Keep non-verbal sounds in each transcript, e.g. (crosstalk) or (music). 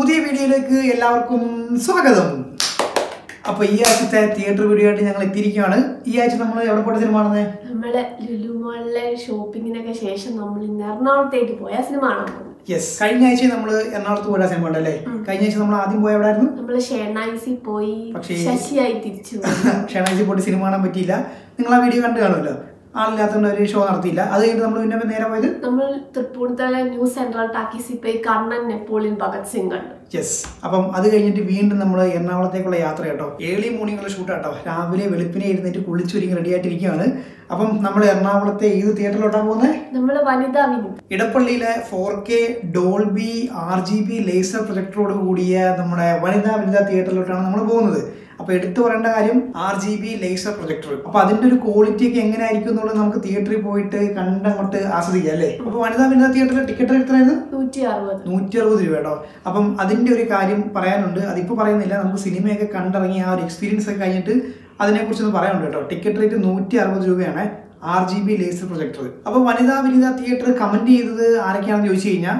പുതിയ വീഡിയോയിലേക്ക് എല്ലാവർക്കും സ്വാഗതം. അപ്പൊ ഈ ആഴ്ചത്തെ തിയേറ്റർ വീഡിയോ ആയിട്ട് ഞങ്ങൾ എത്തിയിരിക്കുകയാണ്. ഈ ആഴ്ച നമ്മൾ എവിടെ പോയിട്ട് സിനിമ ആണെന്ന് നമ്മൾ ലുലുമാളിലെ ഷോപ്പിങ്ങിനൊക്കെ ശേഷം നമ്മൾ ഇന്ന് എറണാകുളത്തേക്ക് പോയ സിനിമ യെസ് കഴിഞ്ഞ ആഴ്ച നമ്മൾ എറണാകുളത്ത് പോയ സിനിമ ഉണ്ടല്ലേ? കഴിഞ്ഞ ആഴ്ച നമ്മൾ ആദ്യം പോയ എവിടെയായിരുന്നു നമ്മൾ ഷെണൈസിൽ പോയി പക്ഷേ- ശശിയായി തിരിച്ചു പോയി (laughs) ക്ഷണാഴ്ച പോയിട്ട് സിനിമ കാണാൻ പറ്റിയില്ല. നിങ്ങൾ ആ വീഡിയോ കണ്ടു കാണുമല്ലോ. ആളില്ലാത്തതുകൊണ്ട് ഒരു ഷോ നടത്തിയില്ല. അത് കഴിഞ്ഞിട്ട് നമ്മൾ പിന്നെ നേരെ പോയത് നമ്മൾ തൃപ്പൂണിത്തല ന്യൂ സെൻട്രൽ ടാക്കീസിൽ കർണൻ നെപ്പോളിയൻ ഭഗത് സിംഗ് യെസ് അപ്പം അത് കഴിഞ്ഞിട്ട് വീണ്ടും നമ്മൾ എറണാകുളത്തേക്കുള്ള യാത്ര കേട്ടോ. ഏർലി മോർണിംഗുള്ള ഷൂട്ട് കേട്ടോ രാവിലെ വെളുപ്പിനെ എഴുന്നേറ്റ് കുളിച്ചൊരുങ്ങി റെഡി ആയിട്ടിരിക്കുകയാണ്. അപ്പം നമ്മൾ എറണാകുളത്തെ ഏത് തിയേറ്ററിലോട്ടാണ് പോകുന്നത് നമ്മൾ Vanitha Vini. ഇടപ്പള്ളിയിലെ four K Dolby R G B laser പ്രൊജക്ടറോട് കൂടിയ നമ്മുടെ വനിതാ വനിതാ തിയേറ്ററിലോട്ടാണ് നമ്മൾ പോകുന്നത്. അപ്പൊ എടുത്തു പറയേണ്ട കാര്യം R G B laser projector അപ്പൊ അതിന്റെ ഒരു ക്വാളിറ്റി ഒക്കെ എങ്ങനെയായിരിക്കും എന്നുള്ളത് നമുക്ക് തിയേറ്ററിൽ പോയിട്ട് കണ്ടങ്ങോട്ട് ആസ്വദിക്കാം അല്ലേ? അപ്പൊ വനിതാ വനിതാ തിയേറ്ററിൽ ടിക്കറ്റ് എത്രയായിരുന്നു നൂറ്റി അറുപത് നൂറ്റി അറുപത് രൂപ കേട്ടോ അപ്പം അതിന്റെ ഒരു കാര്യം പറയാനുണ്ട്. അതിപ്പോൾ പറയുന്നില്ല. നമുക്ക് സിനിമയൊക്കെ കണ്ടിറങ്ങി ആ ഒരു എക്സ്പീരിയൻസ് ഒക്കെ കഴിഞ്ഞിട്ട് അതിനെക്കുറിച്ച് ഒന്ന് പറയാനുണ്ട് കേട്ടോ. ടിക്കറ്റ് റേറ്റ് നൂറ്റി അറുപത് രൂപയാണ് R G B laser projector അപ്പോൾ വനിതാ വനിതാ തിയേറ്റർ കമന്റ് ചെയ്തത് ആരൊക്കെയാണെന്ന് ചോദിച്ചു കഴിഞ്ഞാൽ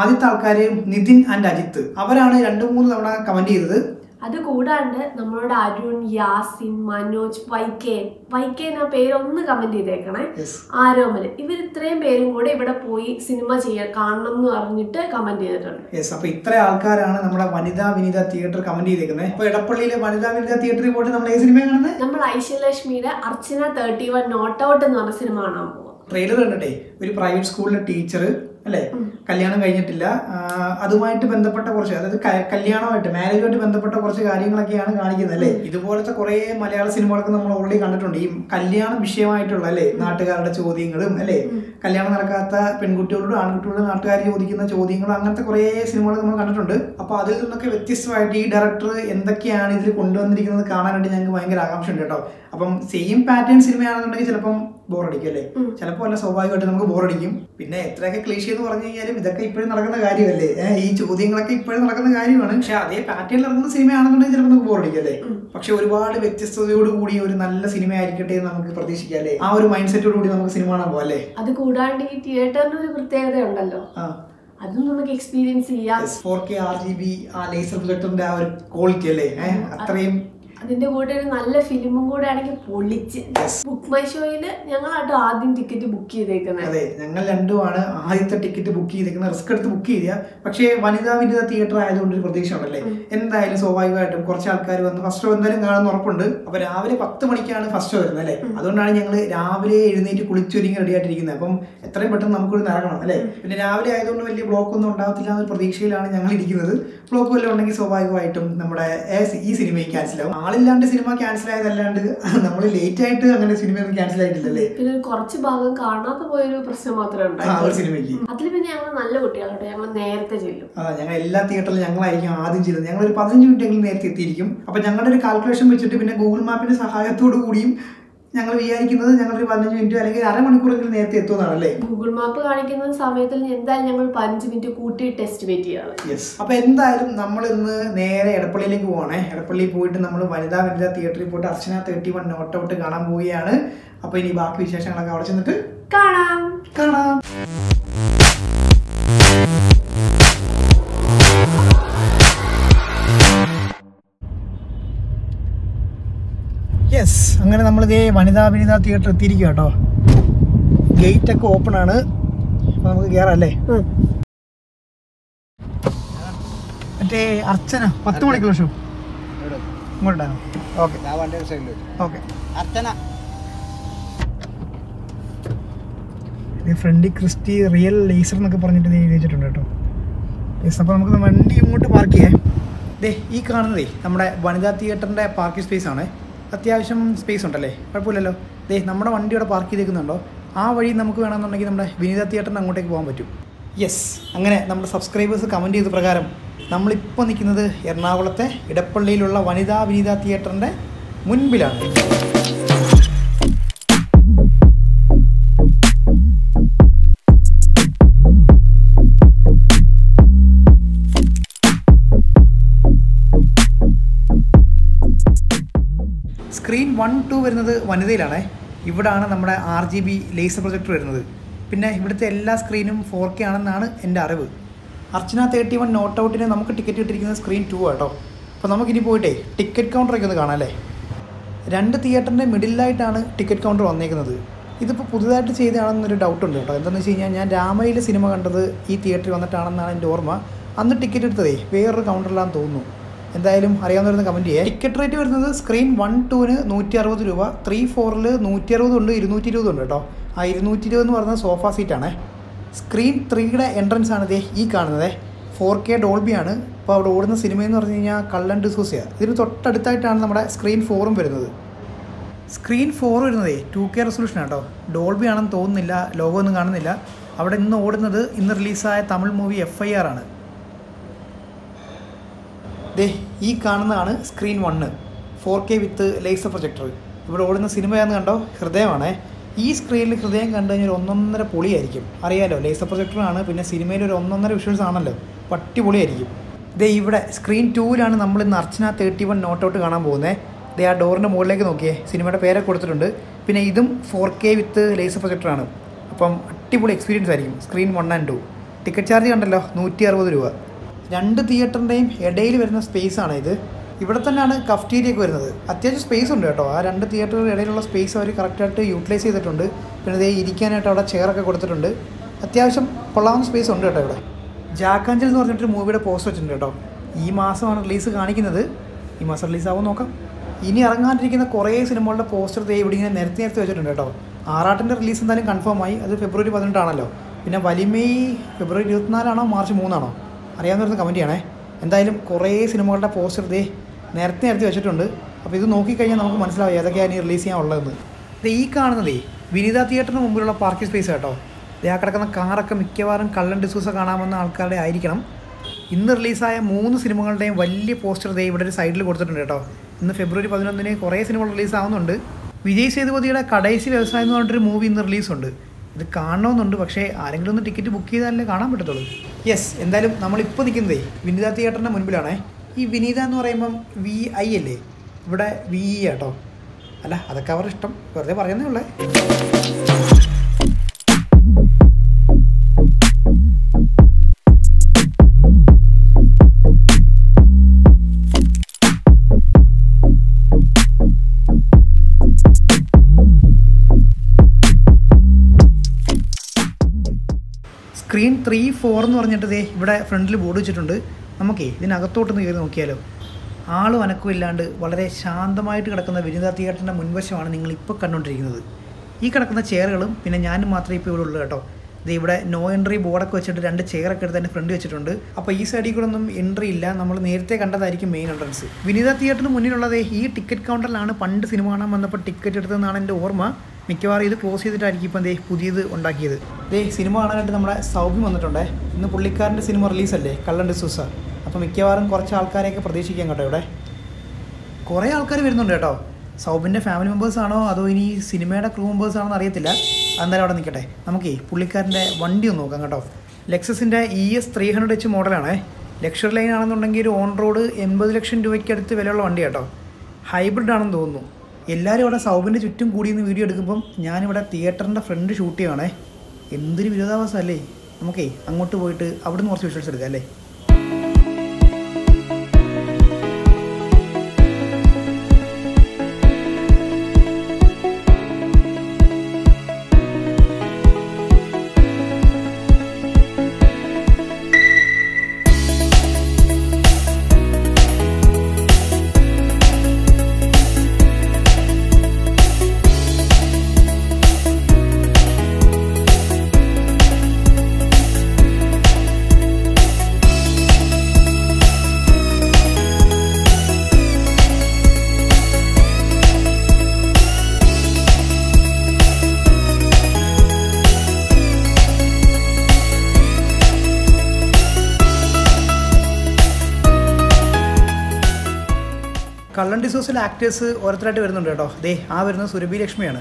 ആദ്യത്തെ ആൾക്കാർ നിതിൻ ആൻഡ് അജിത്ത്. അവരാണ് രണ്ട് മൂന്ന് തവണ കമന്റ് ചെയ്തത്. അത് കൂടാണ്ട് നമ്മളോട് അരുൺ യാസിൻ മനോജ് വൈക്കേൻ വൈക്കേൻ ആ പേര് ഒന്ന് കമന്റ് ചെയ്തേക്കണേ. ആരോമൽ ഇവർ ഇത്രയും പേരും കൂടെ ഇവിടെ പോയി സിനിമ ചെയ്യാൻ കാണണം എന്ന് പറഞ്ഞിട്ട് കമന്റ് ചെയ്തിട്ടുണ്ട്. അപ്പൊ ഇത്ര ആൾക്കാരാണ് നമ്മുടെ വനിതാ വിനിത തിയേറ്റർ കമന്റ് ചെയ്തേക്കുന്നത്. അപ്പൊ ഇടപ്പള്ളിയിലെ വനിതാ വിനിത തിയേറ്ററിൽ പോയിട്ട് നമ്മൾ ഏത് സിനിമ കാണുന്നത് നമ്മൾ ഐശ്വര്യലക്ഷ്മിയുടെ Archana thirty one not out എന്ന് പറഞ്ഞ സിനിമ കാണാൻ പോകും ട്രെയിലർ കണ്ടിട്ടേ. ഒരു പ്രൈവറ്റ് സ്കൂളിലെ ടീച്ചർ അല്ലേ? കല്യാണം കഴിഞ്ഞിട്ടില്ല. അതുമായിട്ട് ബന്ധപ്പെട്ട കുറച്ച് അതായത് കല്യാണമായിട്ട് മാരേജുമായിട്ട് ബന്ധപ്പെട്ട കുറച്ച് കാര്യങ്ങളൊക്കെയാണ് കാണിക്കുന്നത് അല്ലേ? ഇതുപോലത്തെ കുറെ മലയാള സിനിമകളൊക്കെ നമ്മൾ ഓൾറെഡി കണ്ടിട്ടുണ്ട്. ഈ കല്യാണം വിഷയമായിട്ടുള്ള അല്ലേ? നാട്ടുകാരുടെ ചോദ്യങ്ങളും അല്ലേ? കല്യാണം നടക്കാത്ത പെൺകുട്ടികളോടും ആൺകുട്ടികളോടും നാട്ടുകാർ ചോദിക്കുന്ന ചോദ്യങ്ങളും അങ്ങനത്തെ കുറെ സിനിമകൾ നമ്മൾ കണ്ടിട്ടുണ്ട്. അപ്പോൾ അതിൽ നിന്നൊക്കെ വ്യത്യസ്തമായിട്ട് ഈ ഡയറക്ടർ എന്തൊക്കെയാണ് ഇതിൽ കൊണ്ടുവന്നിരിക്കുന്നത് കാണാനായിട്ട് ഞങ്ങൾക്ക് ഭയങ്കര ആകാംക്ഷ ഉണ്ട് കേട്ടോ. അപ്പം സെയിം പാറ്റേൺ സിനിമയാണെന്നുണ്ടെങ്കിൽ ചിലപ്പം ബോറടിക്കും അല്ലേ ചിലപ്പോൾ അല്ല സ്വാഭാവികമായിട്ട് നമുക്ക് ബോറടിക്കും. പിന്നെ എത്രയൊക്കെ ക്ലീഷി എന്ന് പറഞ്ഞു കഴിഞ്ഞാലും ഇതൊക്കെ ഇപ്പോഴും നടക്കുന്ന കാര്യമല്ലേ? ഈ ചോദ്യങ്ങളൊക്കെ ഇപ്പോഴും നടക്കുന്ന കാര്യമാണ്. പക്ഷെ അതേ പാറ്റേണിൽ ഇറങ്ങുന്ന സിനിമയാണെന്നുണ്ടെങ്കിൽ ചിലപ്പോൾ നമുക്ക് ബോറടിക്കും അല്ലേ പക്ഷെ ഒരുപാട് വ്യത്യസ്തതയോട് കൂടി ഒരു നല്ല സിനിമ ആയിരിക്കട്ടെ എന്ന് നമുക്ക് പ്രതീക്ഷിക്കാം അല്ലേ ആ ഒരു മൈൻഡ് സെറ്റോട് കൂടി നമുക്ക് സിനിമ കാണാൻ പോകാം അല്ലേ അത് കൂടാണ്ട് ഈ തിയേറ്ററിന് ഒരു പ്രത്യേകത ഉണ്ടല്ലോ അതും നമുക്ക് എക്സ്പീരിയൻസ് ചെയ്യാം. Four K R G B ആ ലേസർ പ്രൊജക്ടറിന്റെ ആ ഒരു ക്വാളിറ്റി അല്ലേ? അത്രയും അതിന്റെ കൂടെ ഒരു നല്ല ഫിലിമും കൂടെ ആണെങ്കിൽ പൊളിച്ച്. ബുക്ക് മൈ ഷോയിൽ ഞങ്ങളാട്ടോ ആദ്യം ടിക്കറ്റ് ബുക്ക് ചെയ്തേക്കുന്നത് അതെ ഞങ്ങൾ രണ്ടുമാണ് ആദ്യത്തെ ടിക്കറ്റ് ബുക്ക് ചെയ്തേക്കുന്നത് റിസ്ക് എടുത്ത് ബുക്ക് ചെയ്ത പക്ഷേ വനിതാ വിനിത തിയേറ്റർ ആയതുകൊണ്ട് ഒരു പ്രതീക്ഷ ഉണ്ടല്ലേ എന്തായാലും സ്വാഭാവികമായിട്ടും കുറച്ച് ആൾക്കാർ വന്ന് ഫസ്റ്റ് ഷോ എന്തായാലും കാണാൻ ഉറപ്പുണ്ട്. അപ്പൊ രാവിലെ പത്ത് മണിക്കാണ് ഫസ്റ്റ് ഷോ വരുന്നത് അല്ലേ? അതുകൊണ്ടാണ് ഞങ്ങൾ രാവിലെ എഴുന്നേറ്റ് കുളിച്ചൊരുങ്ങി റെഡി ആയിട്ടിരിക്കുന്നത് അപ്പം എത്രയും പെട്ടെന്ന് നമുക്കൊരു നടക്കണം അല്ലേ? പിന്നെ രാവിലെ ആയതുകൊണ്ട് വലിയ ബ്ലോക്ക് ഒന്നും ഉണ്ടാകത്തില്ല എന്നൊരു പ്രതീക്ഷയിലാണ് ഞങ്ങൾ ഇരിക്കുന്നത് ബ്ലോക്ക് വല്ലതും ഉണ്ടെങ്കിൽ സ്വാഭാവികമായിട്ടും നമ്മുടെ ഈ സിനിമയും ക്യാൻസൽ ആവും. ആളില്ലാണ്ട് സിനിമ ക്യാൻസൽ ആയതല്ലാണ്ട് നമ്മൾ ലേറ്റ് ആയിട്ട് അങ്ങനെ സിനിമ സിനിമയൊന്നും ക്യാൻസൽ ആയിട്ടില്ലല്ലേ? പിന്നെ കുറച്ച് ഭാഗം കാണാതെ പോയൊരു പ്രശ്നം മാത്രമേ ഉണ്ടായിരുന്നു സിനിമയ്ക്ക് അതിൽ പിന്നെ ഞങ്ങൾ നല്ല കുട്ടികളുടെ ഞങ്ങൾ നേരത്തെ ചെല്ലും. അതാ ഞങ്ങൾ എല്ലാ തിയേറ്ററിലും ഞങ്ങളായിരിക്കും ആദ്യം ചെയ്തത് ഞങ്ങൾ ഒരു പതിനഞ്ച് മിനിറ്റെങ്കിലും നേരത്തെ എത്തിയിരിക്കും. അപ്പൊ ഞങ്ങളുടെ ഒരു കാൽക്കുലേഷൻ വെച്ചിട്ട് പിന്നെ ഗൂഗിൾ മാപ്പിന്റെ സഹായത്തോടു കൂടിയും ഞങ്ങൾ വിചാരിക്കുന്നത് ഞങ്ങൾ ഒരു പതിനഞ്ച് മിനിറ്റ് അല്ലെങ്കിൽ അരമണിക്കൂറെങ്കിലും നേരത്തെ എത്തുന്നതാണല്ലേ അല്ലേ ഗൂഗിൾ മാപ്പ് കാണിക്കുന്ന സമയത്തിൽ എന്തായാലും ഞങ്ങൾ പതിനഞ്ച് മിനിറ്റ് കൂട്ടി ടെസ്റ്റ് വെയിറ്റ് ചെയ്യാറ് യെസ് അപ്പൊ എന്തായാലും നമ്മൾ ഇന്ന് നേരെ എടപ്പള്ളിയിലേക്ക് പോകണേ. എടപ്പള്ളിയിൽ പോയിട്ട് നമ്മൾ വനിതാ വനിതാ തിയേറ്ററിൽ പോയിട്ട് Archana thirty one not out കാണാൻ പോവുകയാണ്. അപ്പൊ ഇനി ബാക്കി വിശേഷങ്ങളൊക്കെ അവിടെ ചെന്നിട്ട് കാണാം. കാണാം. അങ്ങനെ നമ്മൾ ഇതേ വനിതാ വനിതാ തിയേറ്റർ എത്തിയിരിക്കുക കേട്ടോ. ഗേറ്റ് ഒക്കെ ഓപ്പൺ ആണ് അപ്പൊ നമുക്ക് കയറാം അല്ലേ മറ്റേ അർച്ചന പത്ത് മണിക്കുള്ള ഷോ ഇങ്ങോട്ടാണ് ഓക്കെ. ഞാൻ വണ്ടി സൈഡിൽ ഓക്കെ. അർച്ചന. ഫ്രണ്ടി ക്രിസ്റ്റി റിയൽ ലേസർ എന്നൊക്കെ പറഞ്ഞിട്ട് നീ എഴുതി വെച്ചിട്ടുണ്ട് കേട്ടോ. യെസ് അപ്പോൾ നമുക്ക് വണ്ടി ഇങ്ങോട്ട് പാർക്ക് ചെയ്യാം. ദേ ഈ കാണുന്നതേ നമ്മുടെ വനിതാ തിയേറ്ററിന്റെ പാർക്കിംഗ് സ്പേസ് ആണ്. അത്യാവശ്യം സ്പേസ് ഉണ്ടല്ലേ? കുഴപ്പമില്ലല്ലോ. ദേ നമ്മുടെ വണ്ടി ഇവിടെ പാർക്ക് ചെയ്തേക്കുന്നുണ്ടോ? ആ വഴി നമുക്ക് വേണമെന്നുണ്ടെങ്കിൽ നമ്മുടെ വിനീത തിയേറ്ററിന് അങ്ങോട്ടേക്ക് പോകാൻ പറ്റും. യെസ് അങ്ങനെ നമ്മുടെ സബ്സ്ക്രൈബേഴ്സ് കമന്റ് ചെയ്ത പ്രകാരം നമ്മളിപ്പോൾ നിൽക്കുന്നത് എറണാകുളത്തെ ഇടപ്പള്ളിയിലുള്ള വനിതാ വിനീത തിയേറ്ററിന്റെ മുൻപിലാണ്. സ്ക്രീൻ വൺ ടു വരുന്നത് വനിതയിലാണ്. ഇവിടാണ് നമ്മുടെ R G B laser projector വരുന്നത്. പിന്നെ ഇവിടുത്തെ എല്ലാ സ്ക്രീനും ഫോർ കെ ആണെന്നാണ് എന്റെ അറിവ്. അർച്ചന തേർട്ടി വൺ നോട്ട് ഔട്ടിന് നമുക്ക് ടിക്കറ്റ് കിട്ടിയിരിക്കുന്നത് സ്ക്രീൻ ടു ആട്ടോ. അപ്പോൾ നമുക്കിനി പോയിട്ടേ ടിക്കറ്റ് കൗണ്ടറൊക്കെ ഒന്ന് കാണാം അല്ലേ? രണ്ട് തിയേറ്ററിന്റെ മിഡിലായിട്ടാണ് ടിക്കറ്റ് കൗണ്ടർ വന്നേക്കുന്നത്. ഇതിപ്പോൾ പുതുതായിട്ട് ചെയ്തതാണെന്നൊരു ഡൗട്ട് ഉണ്ട് കേട്ടോ. എന്താണെന്ന് വെച്ച് കഴിഞ്ഞാൽ ഞാൻ രാമയിലെ സിനിമ കണ്ടത് ഈ തിയേറ്ററിൽ വന്നിട്ടാണെന്നാണ് എന്റെ ഓർമ്മ. അന്ന് ടിക്കറ്റ് എടുത്തതേ വേറൊരു കൗണ്ടറിലാണെന്ന് തോന്നുന്നു. എന്തായാലും അറിയാവുന്നവരുന്ന് കമന്റ് ചെയ്യാം. ടിക്കറ്റ് റേറ്റ് വരുന്നത് സ്ക്രീൻ വൺ ടൂവിന് നൂറ്റി അറുപത് രൂപ ത്രീ ഫോറിൽ നൂറ്റി അറുപത് ഉണ്ട് ഇരുന്നൂറ്റി ഇരുപത് ഉണ്ട് കേട്ടോ. ആ ഇരുന്നൂറ്റി ഇരുപത് എന്ന് പറഞ്ഞാൽ സോഫ സീറ്റാണേ സ്ക്രീൻ ത്രീയുടെ എൻട്രൻസ് ആണ് ദേ ഈ കാണുന്നത്. ഫോർ കെ ആണ്. അപ്പോൾ അവിടെ ഓടുന്ന സിനിമയെന്ന് പറഞ്ഞു കഴിഞ്ഞാൽ കള്ളൻ ഡിസൂസിയ ഇതിന് തൊട്ടടുത്തായിട്ടാണ് നമ്മുടെ സ്ക്രീൻ ഫോറും വരുന്നത്. സ്ക്രീൻ ഫോർ വരുന്നതേ ടു കെ റെസൊല്യൂഷൻ കേട്ടോ. ഡോൾബി ആണെന്ന് തോന്നുന്നില്ല ലോഗോ ഒന്നും കാണുന്നില്ല. അവിടെ ഇന്ന് ഓടുന്നത് ഇന്ന് റിലീസായ Tamil movie F I R ആണ്. ദേ ഈ കാണുന്നതാണ് screen one four K with laser projector ഇവിടെ ഓടുന്ന സിനിമയാണെന്ന് കണ്ടോ? ഹൃദയമാണേ. ഈ സ്ക്രീനിൽ ഹൃദയം കണ്ടു കഴിഞ്ഞാൽ ഒരു ഒന്നൊന്നര പൊളിയായിരിക്കും. അറിയാലോ ലേസർ പ്രൊജക്ടറാണ് പിന്നെ സിനിമയിൽ ഒരു ഒന്നൊന്നര വിഷ്വൽസ് ആണല്ലോ. പട്ടിപൊളിയായിരിക്കും. ദേ ഇവിടെ സ്ക്രീൻ ടൂവിലാണ് നമ്മൾ ഇന്ന് Archana thirty one not out കാണാൻ പോകുന്നത് ദേ ആ ഡോറിന്റെ മുകളിലേക്ക് നോക്കിയേ. സിനിമയുടെ പേരൊക്കെ കൊടുത്തിട്ടുണ്ട്. പിന്നെ ഇതും ഫോർ കെ വിത്ത് ലേസർ പ്രൊജക്ടറാണ് അപ്പം അടിപൊളി എക്സ്പീരിയൻസ് ആയിരിക്കും. Screen one and two ticket charge കണ്ടല്ലോ നൂറ്റി അറുപത് രൂപ. രണ്ട് തിയേറ്ററിന്റെയും ഇടയിൽ വരുന്ന സ്പേസ് ആണ് ഇത്. ഇവിടെ തന്നെയാണ് കഫ്റ്റീരിയൊക്കെ വരുന്നത്. അത്യാവശ്യം സ്പേസ് ഉണ്ട് കേട്ടോ. ആ രണ്ട് തിയേറ്ററുകളുടെ ഇടയിലുള്ള സ്പേസ് അവർ കറക്റ്റായിട്ട് യൂട്ടിലൈസ് ചെയ്തിട്ടുണ്ട്. പിന്നെ ഇതേ ഇരിക്കാനായിട്ട് അവിടെ ചെയറൊക്കെ കൊടുത്തിട്ടുണ്ട്. അത്യാവശ്യം കൊള്ളാവുന്ന സ്പേസ് ഉണ്ട് കേട്ടോ ഇവിടെ. ജാക്കാഞ്ചൽ എന്ന് പറഞ്ഞിട്ടൊരു മൂവിയുടെ പോസ്റ്റ് വെച്ചിട്ടുണ്ട് കേട്ടോ. ഈ മാസമാണ് റിലീസ് കാണിക്കുന്നത്. ഈ മാസം റിലീസ് ആവും നോക്കാം. ഇനി ഇറങ്ങാണ്ടിരിക്കുന്ന കുറേ സിനിമകളുടെ പോസ്റ്റർ ദേ ഇവിടെ ഇങ്ങനെ നിരത്തി നിരത്തി വെച്ചിട്ടുണ്ട് കേട്ടോ. ആറാട്ടിന്റെ റിലീസ് എന്തായാലും കൺഫേം ആയി. അത് ഫെബ്രുവരി പതിനെട്ടാണല്ലോ. പിന്നെ വലിമേ ഫെബ്രുവരി ഇരുപത്തിനാലാണോ മാർച്ച് മൂന്നാണോ? അറിയാവുന്നവർക്ക് കമന്റ് ചെയ്യണേ. എന്തായാലും കുറേ സിനിമകളുടെ പോസ്റ്റർ ഇതേ നേരത്തെ നേരത്തെ വെച്ചിട്ടുണ്ട്. അപ്പോൾ ഇത് നോക്കിക്കഴിഞ്ഞാൽ നമുക്ക് മനസ്സിലാവും ഏതൊക്കെയാണ് ഇനി റിലീസ് ചെയ്യാൻ ഉള്ളതെന്ന്. ഈ കാണുന്നതേ വിനീത തിയേറ്ററിന് മുമ്പിലുള്ള പാർക്കിംഗ് സ്പേസ് കേട്ടോ ആ കിടക്കുന്ന കാറൊക്കെ മിക്കവാറും കള്ളൻ ഡിസൂസ കാണാമെന്ന ആൾക്കാരുടെ ആയിരിക്കണം. ഇന്ന് റിലീസായ മൂന്ന് സിനിമകളുടെയും വലിയ പോസ്റ്റർ ദേ ഇവിടെ ഒരു സൈഡിൽ കൊടുത്തിട്ടുണ്ട് കേട്ടോ. ഇന്ന് ഫെബ്രുവരി പതിനൊന്നിന് കുറേ സിനിമകൾ റിലീസ് ആവുന്നുണ്ട്. വിജയ് സേതുപതിയുടെ കടൈസി വ്യവസായം എന്ന് പറഞ്ഞിട്ടൊരു മൂവി ഇന്ന് റിലീസുണ്ട് ഇത് കാണണമെന്നുണ്ട് പക്ഷേ ആരെങ്കിലും ഒന്ന് ടിക്കറ്റ് ബുക്ക് ചെയ്താലേ കാണാൻ പറ്റത്തുള്ളൂ. യെസ് എന്തായാലും നമ്മളിപ്പോൾ നിൽക്കുന്നതേ വിനീത തിയേറ്ററിന്റെ മുൻപിലാണേ. ഈ വിനീത എന്ന് പറയുമ്പം വി ഐ അല്ലേ? ഇവിടെ വി ഇ കേട്ടോ അല്ല അതൊക്കെ അവരുടെ ഇഷ്ടം. വെറുതെ പറയുന്നേ ഉള്ളേ. സ്ക്രീൻ ത്രീ ഫോർ എന്ന് പറഞ്ഞിട്ട് ദേ ഇവിടെ ഫ്രണ്ടിൽ ബോർഡ് വെച്ചിട്ടുണ്ട്. നമുക്കേ ഇതിനകത്തോട്ടൊന്ന് കയറി നോക്കിയാലോ? ആളും അനക്കും ഇല്ലാണ്ട് വളരെ ശാന്തമായിട്ട് കിടക്കുന്ന വിനിത തിയേറ്ററിന്റെ മുൻവശമാണ് നിങ്ങൾ ഇപ്പോൾ കണ്ടുകൊണ്ടിരിക്കുന്നത് ഈ കിടക്കുന്ന ചെയറുകളും പിന്നെ ഞാനും മാത്രമേ ഇപ്പോൾ ഇവിടെ ഉള്ളൂ കേട്ടോ. ഇത് ഇവിടെ നോ എൻട്രി ബോർഡൊക്കെ വെച്ചിട്ട് രണ്ട് ചെയറൊക്കെ എടുത്ത് എന്റെ ഫ്രണ്ട് വെച്ചിട്ടുണ്ട്. അപ്പോൾ ഈ സൈഡിൽ കൂടെ ഒന്നും എൻട്രി ഇല്ല. നമ്മൾ നേരത്തെ കണ്ടതായിരിക്കും മെയിൻ എൻട്രൻസ് വിനിത തിയേറ്ററിന് മുന്നിലുള്ളത് ഈ ടിക്കറ്റ് കൗണ്ടറിലാണ് പണ്ട് സിനിമ കാണാൻ വന്നപ്പോൾ ടിക്കറ്റ് എടുത്തതെന്നാണ് എന്റെ ഓർമ്മ. മിക്കവാറും ഇത് ക്ലോസ് ചെയ്തിട്ടായിരിക്കും ഇപ്പം ദേ പുതിയത് ഉണ്ടാക്കിയത്. ദേ സിനിമ കാണാനായിട്ട് നമ്മുടെ സൗഭ്യം വന്നിട്ടുണ്ടേ. ഇന്ന് പുള്ളിക്കാരന്റെ സിനിമ റിലീസല്ലേ കള്ളൻ ഡിസൂസ. അപ്പോൾ മിക്കവാറും കുറച്ച് ആൾക്കാരെയൊക്കെ പ്രതീക്ഷിക്കാം കേട്ടോ ഇവിടെ. കുറേ ആൾക്കാർ വരുന്നുണ്ട് കേട്ടോ. സൗബിന്റെ ഫാമിലി മെമ്പേഴ്സ് ആണോ? അതോ ഇനി സിനിമയുടെ ക്രൂ മെമ്പേഴ്സ് ആണോ അറിയത്തില്ല. അന്നേരം അവിടെ നിൽക്കട്ടെ. നമുക്കേ പുള്ളിക്കാരന്റെ വണ്ടി ഒന്ന് നോക്കാം കേട്ടോ. ലെക്സസിന്റെ E S three hundred H മോഡലാണേ luxury line ആണെന്നുണ്ടെങ്കിൽ ഒരു ഓൺ റോഡ് എൺപത് ലക്ഷം രൂപയ്ക്ക് അടുത്ത് വിലയുള്ള വണ്ടി കേട്ടോ. ഹൈബ്രിഡ് ആണെന്ന് തോന്നുന്നു. എല്ലാവരും ഇവിടെ സൗബിന്റെ ചുറ്റും കൂടി നിന്ന് വീഡിയോ എടുക്കുമ്പം ഞാനിവിടെ തിയേറ്ററിന്റെ ഫ്രണ്ട് ഷൂട്ട് ചെയ്യുവാണേ. എന്തൊരു വിരോധാഭാസം അല്ലേ നമുക്കേ അങ്ങോട്ട് പോയിട്ട് അവിടുന്ന് കുറച്ച് വിഷ്വൽസ് എടുക്കാം അല്ലേ? കള്ളൻ ഡിസോസിലെ ആക്ടേഴ്സ് ഓരോരുത്തരായിട്ട് വരുന്നുണ്ട് കേട്ടോ. ദേ ആ വരുന്നത് സുരഭി ലക്ഷ്മിയാണ്.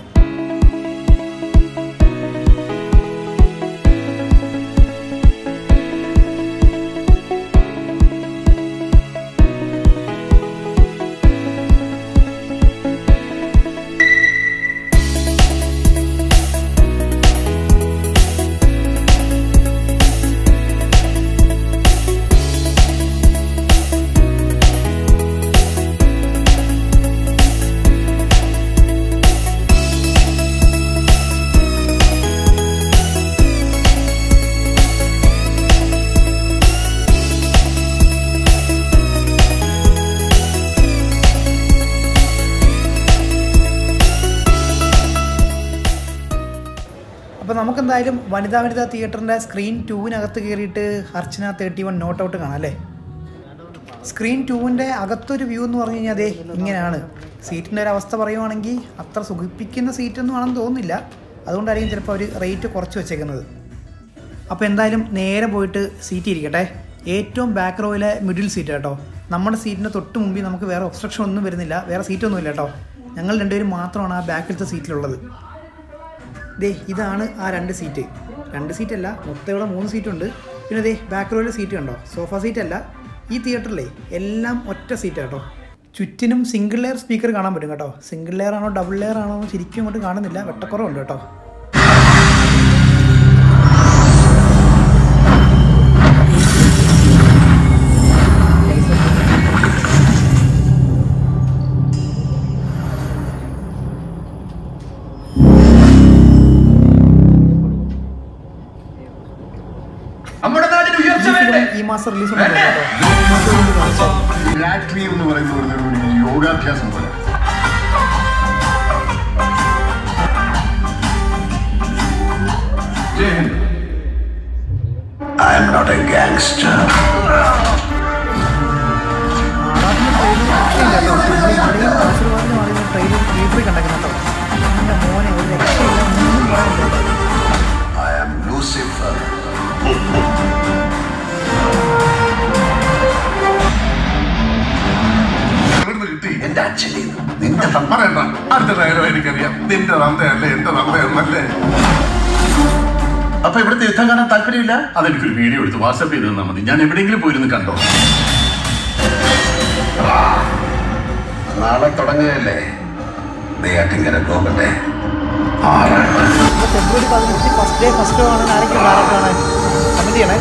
എന്തായാലും വനിതാ വനിതാ തിയേറ്ററിന്റെ സ്ക്രീൻ ടൂവിനകത്ത് കയറിയിട്ട് Archana thirty one not out കാണാം അല്ലേ? സ്ക്രീൻ ടൂവിന്റെ അകത്തൊരു വ്യൂ എന്ന് പറഞ്ഞു കഴിഞ്ഞാൽ അതെ ഇങ്ങനെയാണ്. സീറ്റിന്റെ ഒരു അവസ്ഥ പറയുവാണെങ്കിൽ അത്ര സുഖിപ്പിക്കുന്ന സീറ്റൊന്നും ആണെന്ന് തോന്നുന്നില്ല. അതുകൊണ്ടായിരിക്കും ചിലപ്പോൾ അവർ റേറ്റ് കുറച്ച് വെച്ചേക്കുന്നത്. അപ്പോൾ എന്തായാലും നേരെ പോയിട്ട് സീറ്റ് ഇരിക്കട്ടെ. ഏറ്റവും ബാക്ക് റോയിലെ മിഡിൽ സീറ്റ് കേട്ടോ നമ്മുടെ സീറ്റിന്റെ തൊട്ട് മുമ്പിൽ നമുക്ക് വേറെ ഒബ്സ്ട്രക്ഷൻ ഒന്നും വരുന്നില്ല. വേറെ സീറ്റൊന്നും ഇല്ല കേട്ടോ. ഞങ്ങൾ രണ്ടുപേരും മാത്രമാണ് ആ ബാക്കിലത്തെ സീറ്റിലുള്ളത് ദേ ഇതാണ് ആ രണ്ട് സീറ്റ് രണ്ട് സീറ്റ് അല്ല മൊത്തം ഇവിടെ മൂന്ന് സീറ്റുണ്ട് പിന്നെ ദേ ബാക്ക് റോയിലെ സീറ്റ് കണ്ടോ? സോഫ സീറ്റ് അല്ല ഈ തിയേറ്ററിലെ എല്ലാം ഒറ്റ സീറ്റ് കേട്ടോ. ചുറ്റിനും സിംഗിൾ ലെയർ സ്പീക്കർ കാണാൻ പറ്റും കേട്ടോ. സിംഗിൾ ലെയർ ആണോ ഡബിൾ ലെയർ ആണോ ശരിക്കും അങ്ങോട്ട് കാണുന്നില്ല. വെട്ടക്കുറവുണ്ട് കേട്ടോ. വേണ്ടേ ഫിലിം ഈ മാസം റിലീസ് ഉണ്ടോ കേട്ടോ ലാട്രി എന്ന് പറയുന്ന ഒരു ഒരു യോഗാഭ്യാസം പോലെ Jai Hind I'm not a gangster മോനെ നിന്റെ പറയണ്ട. അടുത്ത ഡയലോഗ് എനിക്കറിയാം. നിന്റെ തന്തയല്ലേ എന്റെ തന്തയെന്നല്ലേ. അപ്പൊ ഇവിടുത്തെ യുദ്ധം കാണാൻ താല്പര്യമില്ല? അതെനിക്കൊരു വീഡിയോ എടുത്ത് വാട്സപ്പ് ചെയ്ത് തന്നാൽ മതി. ഞാൻ എവിടെയെങ്കിലും പോയിരുന്ന് കണ്ടോ? നാളെ തുടങ്ങുകയല്ലേ? നെയ്യാറ്റിങ്കര പോകട്ടെ ഫെബ്രുവരി പതിനെട്ട് ഫസ്റ്റ് ഡേ ഫസ്റ്റ് ആണ്. നാളെ ആരൊക്കെ കാണാൻ. കമന്റ് ചെയ്യണേ.